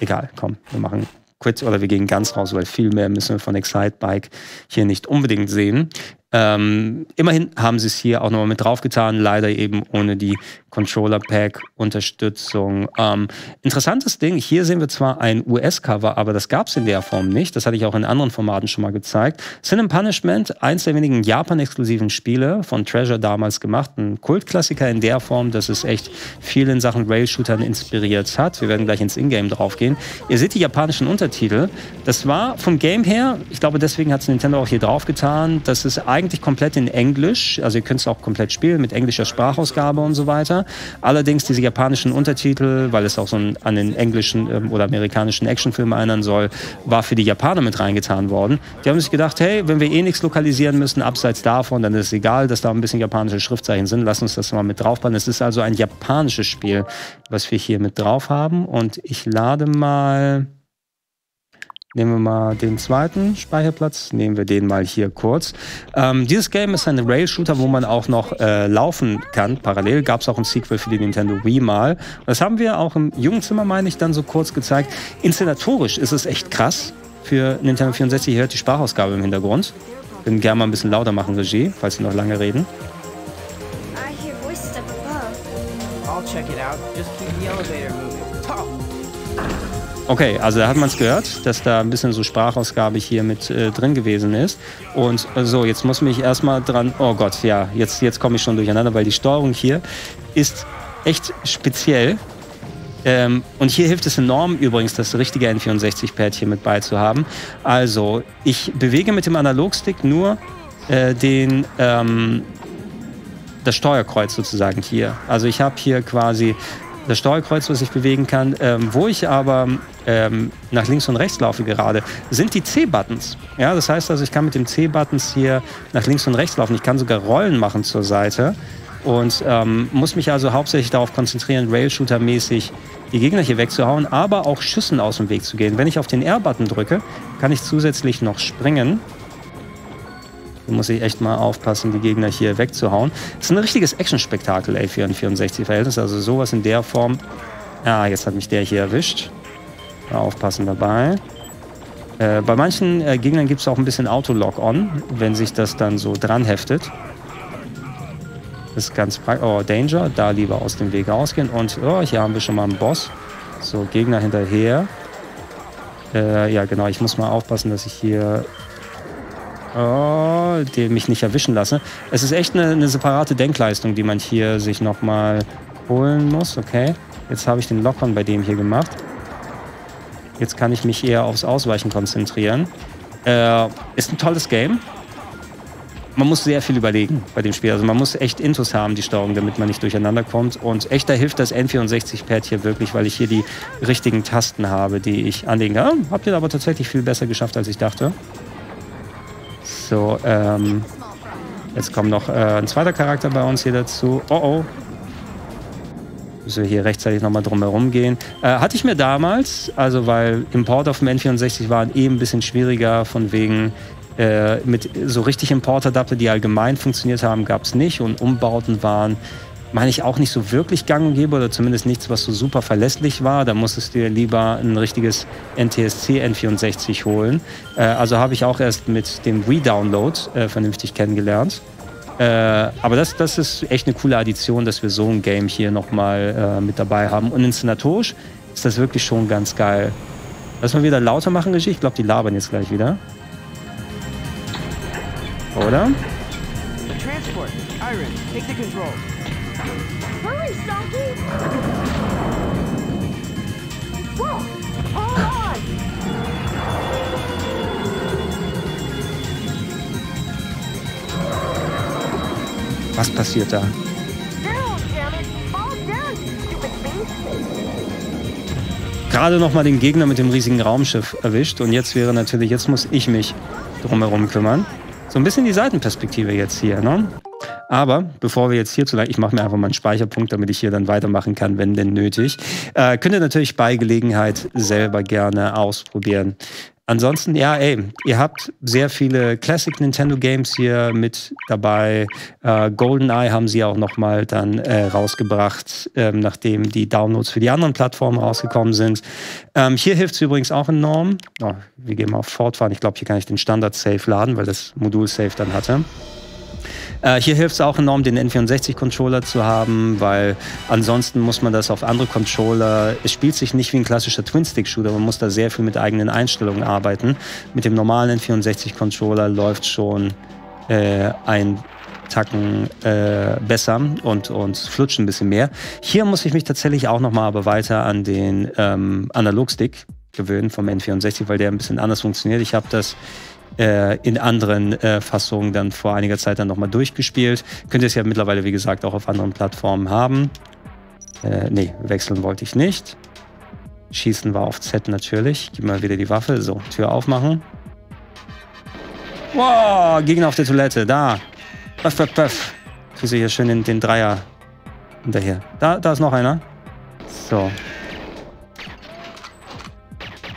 Egal, komm, wir machen kurz oder wir gehen ganz raus, weil viel mehr müssen wir von Excite Bike hier nicht unbedingt sehen. Ähm, immerhin haben sie es hier auch nochmal mit draufgetan, leider eben ohne die Controller-Pack-Unterstützung. Ähm, interessantes Ding, hier sehen wir zwar ein US-Cover, aber das gab es in der Form nicht. Das hatte ich auch in anderen Formaten schon mal gezeigt. Sin and Punishment, eins der wenigen Japan-exklusiven Spiele von Treasure damals gemacht. Ein Kultklassiker in der Form, dass es echt viel in Sachen Rail-Shootern inspiriert hat. Wir werden gleich ins Ingame draufgehen. Ihr seht die japanischen Untertitel. Das war vom Game her, ich glaube, deswegen hat es Nintendo auch hier draufgetan, dass es eigentlich eigentlich komplett in Englisch. Also ihr könnt es auch komplett spielen mit englischer Sprachausgabe und so weiter. Allerdings diese japanischen Untertitel, weil es auch so an den englischen ähm, oder amerikanischen Actionfilm erinnern soll, war für die Japaner mit reingetan worden. Die haben sich gedacht, hey, wenn wir eh nichts lokalisieren müssen, abseits davon, dann ist es egal, dass da ein bisschen japanische Schriftzeichen sind. Lass uns das mal mit draufbauen. Es ist also ein japanisches Spiel, was wir hier mit drauf haben. Und ich lade mal Nehmen wir mal den zweiten Speicherplatz, nehmen wir den mal hier kurz. Ähm, dieses Game ist ein Rail-Shooter, wo man auch noch äh, laufen kann. Parallel gab es auch ein Sequel für die Nintendo Wii mal. Und das haben wir auch im Jugendzimmer, meine ich, dann so kurz gezeigt. Inszenatorisch ist es echt krass. Für Nintendo 64 hört die Sprachausgabe im Hintergrund. Können gerne mal ein bisschen lauter machen, Regie, falls Sie noch lange reden. I'll check it out. Just keep the elevator moving. Talk. Okay, also da hat man es gehört, dass da ein bisschen so Sprachausgabe hier mit äh, drin gewesen ist. Und äh, so, jetzt muss mich erstmal dran. Oh Gott, ja, jetzt, jetzt komme ich schon durcheinander, weil die Steuerung hier ist echt speziell. Ähm, und hier hilft es enorm übrigens, das richtige N64-Pad hier mit beizuhaben. Also, ich bewege mit dem Analogstick nur äh, den, ähm, das Steuerkreuz sozusagen hier. Also ich habe hier quasi das Steuerkreuz, was ich bewegen kann. Ähm, wo ich aber ähm, nach links und rechts laufe gerade, sind die C-Buttons. Ja, das heißt also, ich kann mit dem C-Buttons hier nach links und rechts laufen. Ich kann sogar Rollen machen zur Seite. Und ähm, muss mich also hauptsächlich darauf konzentrieren, Rail-Shooter-mäßig die Gegner hier wegzuhauen, aber auch Schüssen aus dem Weg zu gehen. Wenn ich auf den R-Button drücke, kann ich zusätzlich noch springen. Da muss ich echt mal aufpassen, die Gegner hier wegzuhauen. Das ist ein richtiges Action-Spektakel, ey, für ein 64-Verhältnis. Also sowas in der Form. Ja, jetzt hat mich der hier erwischt. Mal aufpassen dabei. Äh, bei manchen äh, Gegnern gibt es auch ein bisschen Auto-Lock-On, wenn sich das dann so dran heftet. Das ist ganz praktisch. Oh, Danger. Da lieber aus dem Weg rausgehen. Und oh, hier haben wir schon mal einen Boss. So, Gegner hinterher. Äh, ja, genau. Ich muss mal aufpassen, dass ich hier oh, den mich nicht erwischen lasse. Es ist echt eine, eine separate Denkleistung, die man hier sich nochmal holen muss. Okay. Jetzt habe ich den Lockern bei dem hier gemacht. Jetzt kann ich mich eher aufs Ausweichen konzentrieren. Äh, ist ein tolles Game. Man muss sehr viel überlegen bei dem Spiel. Also man muss echt Intus haben, die Steuerung, damit man nicht durcheinander kommt. Und echt, da hilft das N64-Pad hier wirklich, weil ich hier die richtigen Tasten habe, die ich anlegen kann. Ja, habt ihr aber tatsächlich viel besser geschafft, als ich dachte. So, ähm, jetzt kommt noch äh, ein zweiter Charakter bei uns hier dazu. Oh oh, wir hier rechtzeitig nochmal drum herum gehen. Äh, hatte ich mir damals, also weil Import auf dem N64 waren eh ein bisschen schwieriger, von wegen äh, mit so richtig Importadapter, die allgemein funktioniert haben, gab es nicht und Umbauten waren, meine ich, auch nicht so wirklich gang und gäbe oder zumindest nichts, was so super verlässlich war. Da musstest du dir lieber ein richtiges NTSC N64 holen. Äh, also habe ich auch erst mit dem Redownload äh, vernünftig kennengelernt. Äh, aber das, das ist echt eine coole Addition, dass wir so ein Game hier nochmal äh, mit dabei haben. Und inszenatorisch ist das wirklich schon ganz geil. Lass mal wieder lauter machen, Regie. Ich glaube, die labern jetzt gleich wieder. Oder? Transport. Iron, take the control. Hurry, Stalky! Whoa! Hold on! Was passiert da? Gerade nochmal den Gegner mit dem riesigen Raumschiff erwischt. Und jetzt wäre natürlich, jetzt muss ich mich drumherum kümmern. So ein bisschen die Seitenperspektive jetzt hier, ne? Aber bevor wir jetzt hier zu lang, ich mache mir einfach mal einen Speicherpunkt, damit ich hier dann weitermachen kann, wenn denn nötig. Äh, könnt ihr natürlich bei Gelegenheit selber gerne ausprobieren. Ansonsten, ja, ey, ihr habt sehr viele Classic Nintendo Games hier mit dabei. Äh, GoldenEye haben sie auch nochmal dann äh, rausgebracht, ähm, nachdem die Downloads für die anderen Plattformen rausgekommen sind. Ähm, hier hilft es übrigens auch enorm. Oh, wir gehen mal auf Fortfahren. Ich glaube, hier kann ich den Standard-Safe laden, weil das Modul-Safe dann hatte. Äh, hier hilft es auch enorm, den N64-Controller zu haben, weil ansonsten muss man das auf andere Controller. Es spielt sich nicht wie ein klassischer Twin-Stick-Shooter, man muss da sehr viel mit eigenen Einstellungen arbeiten. Mit dem normalen N64-Controller läuft schon äh, ein Tacken äh, besser und, und flutscht ein bisschen mehr. Hier muss ich mich tatsächlich auch nochmal aber weiter an den ähm, Analogstick gewöhnen vom N64, weil der ein bisschen anders funktioniert. Ich habe das äh, in anderen äh, Fassungen dann vor einiger Zeit dann nochmal durchgespielt. Könnt ihr es ja mittlerweile, wie gesagt, auch auf anderen Plattformen haben. Äh, nee, wechseln wollte ich nicht. Schießen war auf Z natürlich. Gib mal wieder die Waffe. So, Tür aufmachen. Wow, Gegner auf der Toilette. Da. Puff, puff, puff. Kriegst du hier schön den, den Dreier hinterher. Da, da ist noch einer. So.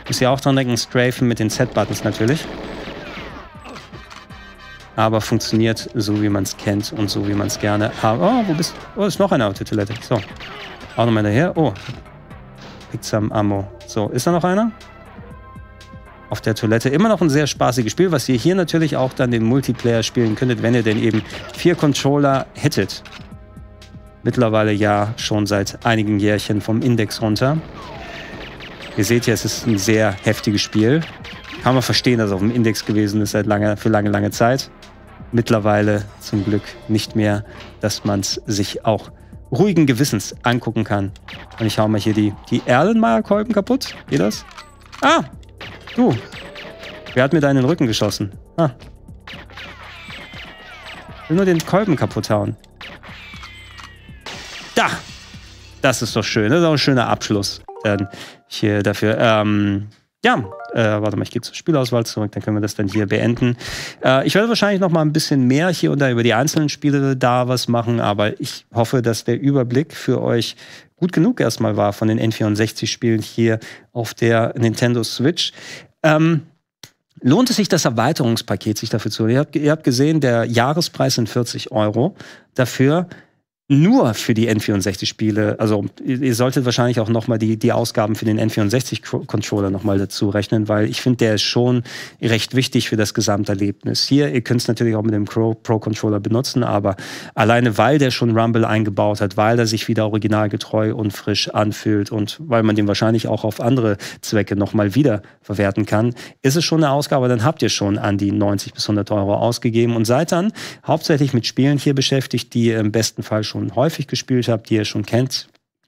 Muss ja auch dran denken, Strafen mit den Z-Buttons natürlich aber funktioniert so, wie man es kennt und so, wie man es gerne. Oh, wo bist du? Oh, ist noch einer auf der Toilette. So, auch nochmal daher. Oh, Pixam Ammo. So, ist da noch einer? Auf der Toilette. Immer noch ein sehr spaßiges Spiel, was ihr hier natürlich auch dann den Multiplayer spielen könntet, wenn ihr denn eben vier Controller hättet. Mittlerweile ja schon seit einigen Jährchen vom Index runter. Ihr seht hier, es ist ein sehr heftiges Spiel. Kann man verstehen, dass es auf dem Index gewesen ist seit lange, für lange, lange Zeit. Mittlerweile zum Glück nicht mehr, dass man es sich auch ruhigen Gewissens angucken kann. Und ich hau mal hier die, die Erlenmeyer-Kolben kaputt. Geht das? Ah, du. Wer hat mir da in den Rücken geschossen? Ah. Ich will nur den Kolben kaputt hauen. Da! Das ist doch schön. Das ist auch ein schöner Abschluss. Dann hier dafür. Ähm, ja, äh, warte mal, ich gehe zur Spielauswahl zurück, dann können wir das dann hier beenden. Äh, ich werde wahrscheinlich noch mal ein bisschen mehr hier und da über die einzelnen Spiele da was machen, aber ich hoffe, dass der Überblick für euch gut genug erstmal war von den N64-Spielen hier auf der Nintendo Switch. Ähm, Lohnt es sich, das Erweiterungspaket sich dafür zu holen? Ihr habt, ihr habt gesehen, der Jahrespreis sind 40 Euro. Dafür nur für die N64-Spiele, also ihr solltet wahrscheinlich auch nochmal die, die Ausgaben für den N64-Controller nochmal dazu rechnen, weil ich finde, der ist schon recht wichtig für das Gesamterlebnis. Hier, ihr könnt es natürlich auch mit dem Pro-Controller benutzen, aber alleine weil der schon Rumble eingebaut hat, weil er sich wieder originalgetreu und frisch anfühlt und weil man den wahrscheinlich auch auf andere Zwecke nochmal wieder verwerten kann, ist es schon eine Ausgabe, dann habt ihr schon an die 90 bis 100 Euro ausgegeben und seid dann hauptsächlich mit Spielen hier beschäftigt, die im besten Fall schon schon häufig gespielt habt, die ihr schon kennt,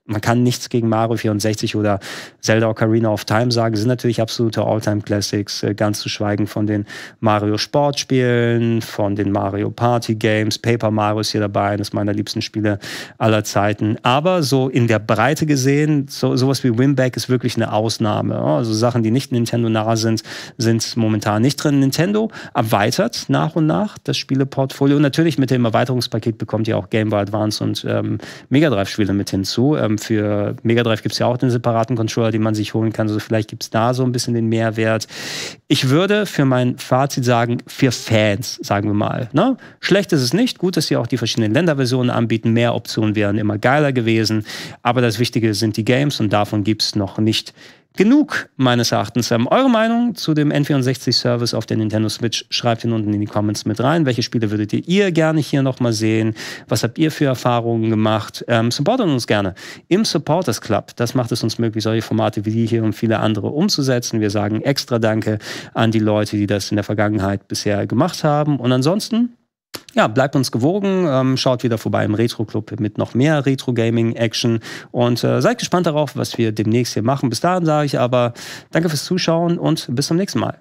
man kann nichts gegen Mario 64 oder Zelda Ocarina of Time sagen. Sind natürlich absolute Alltime classics äh, ganz zu schweigen von den Mario Sportspielen, von den Mario Party Games. Paper Mario ist hier dabei, eines meiner liebsten Spiele aller Zeiten. Aber so in der Breite gesehen, so, sowas wie Winback ist wirklich eine Ausnahme. Also Sachen, die nicht Nintendo nah sind, sind momentan nicht drin. Nintendo erweitert nach und nach das Spieleportfolio. Natürlich mit dem Erweiterungspaket bekommt ihr auch Game Boy Advance und ähm, Mega Drive Spiele mit hinzu. Ähm, für Mega Drive gibt es ja auch den separaten Controller, den man sich holen kann. Also vielleicht gibt es da so ein bisschen den Mehrwert. Ich würde für mein Fazit sagen, für Fans, sagen wir mal. Ne? Schlecht ist es nicht. Gut, dass sie auch die verschiedenen Länderversionen anbieten. Mehr Optionen wären immer geiler gewesen. Aber das Wichtige sind die Games und davon gibt es noch nicht genug, meines Erachtens. Ähm, eure Meinung zu dem N64-Service auf der Nintendo Switch schreibt ihn unten in die Comments mit rein. Welche Spiele würdet ihr gerne hier nochmal sehen? Was habt ihr für Erfahrungen gemacht? Ähm, supportet uns gerne im Supporters Club. Das macht es uns möglich, solche Formate wie die hier und viele andere umzusetzen. Wir sagen extra Danke an die Leute, die das in der Vergangenheit bisher gemacht haben. Und ansonsten ja, bleibt uns gewogen, ähm, schaut wieder vorbei im Retro Club mit noch mehr Retro Gaming Action und äh, seid gespannt darauf, was wir demnächst hier machen. Bis dahin sage ich aber danke fürs Zuschauen und bis zum nächsten Mal.